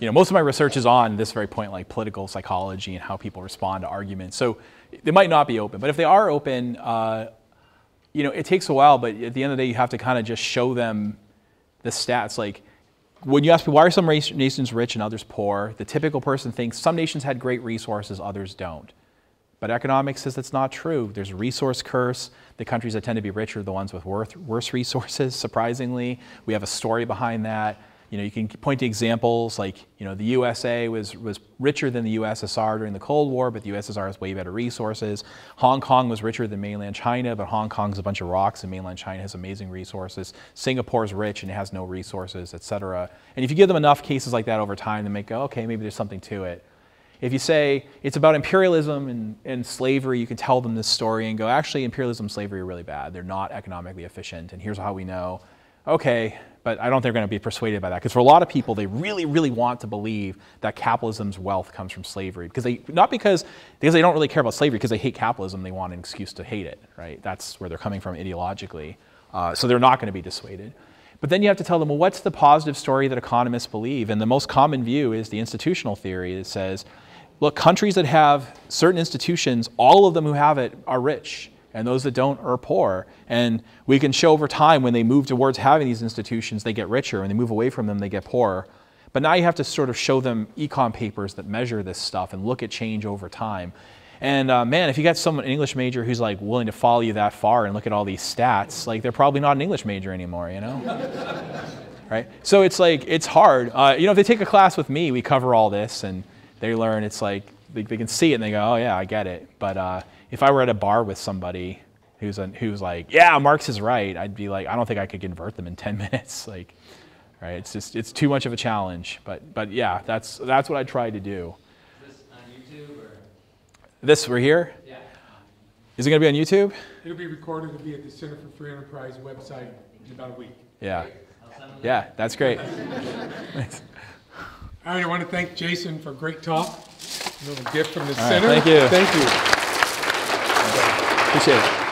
you know, most of my research is on this very point, like political psychology and how people respond to arguments. So they might not be open, but if they are open, uh, you know, it takes a while. But at the end of the day, you have to kind of just show them the stats. Like when you ask people why are some nations rich and others poor, the typical person thinks some nations had great resources, others don't. But economics says that's not true. There's a resource curse. The countries that tend to be richer are the ones with worse resources, surprisingly. We have a story behind that. You know, you can point to examples like, you know, the USA was, was richer than the USSR during the Cold War, but the USSR has way better resources. Hong Kong was richer than mainland China, but Hong Kong's a bunch of rocks and mainland China has amazing resources. Singapore's rich and it has no resources, et cetera. And if you give them enough cases like that over time, they may go, okay, maybe there's something to it. If you say it's about imperialism and, and slavery, you can tell them this story and go, actually, imperialism and slavery are really bad. They're not economically efficient, and here's how we know. Okay, but I don't think they're going to be persuaded by that because for a lot of people, they really, really want to believe that capitalism's wealth comes from slavery because they not because because they don't really care about slavery because they hate capitalism. They want an excuse to hate it, right? That's where they're coming from ideologically. Uh, so they're not going to be dissuaded. But then you have to tell them, well, what's the positive story that economists believe? And the most common view is the institutional theory that says, look, countries that have certain institutions, all of them who have it are rich, and those that don't are poor. And we can show over time when they move towards having these institutions, they get richer. When they move away from them, they get poorer. But now you have to sort of show them econ papers that measure this stuff and look at change over time. And uh, man, if you got someone, an English major who's like willing to follow you that far and look at all these stats, like they're probably not an English major anymore, you know? right? So it's like, it's hard. Uh, you know, if they take a class with me, we cover all this and they learn, it's like, they, they can see it and they go, oh yeah, I get it. But uh, if I were at a bar with somebody who's, a, who's like, yeah, Marx is right, I'd be like, I don't think I could convert them in 10 minutes. Like, right? It's just, it's too much of a challenge. But, but yeah, that's, that's what I try to do. This on YouTube or? This, we're here? Yeah. Is it going to be on YouTube? It'll be recorded, it'll be at the Center for Free Enterprise website in about a week. Yeah. I'll send them Yeah, that's great. All right, I want to thank Jason for a great talk. A little gift from the All right, center. thank you. Thank you. Appreciate it.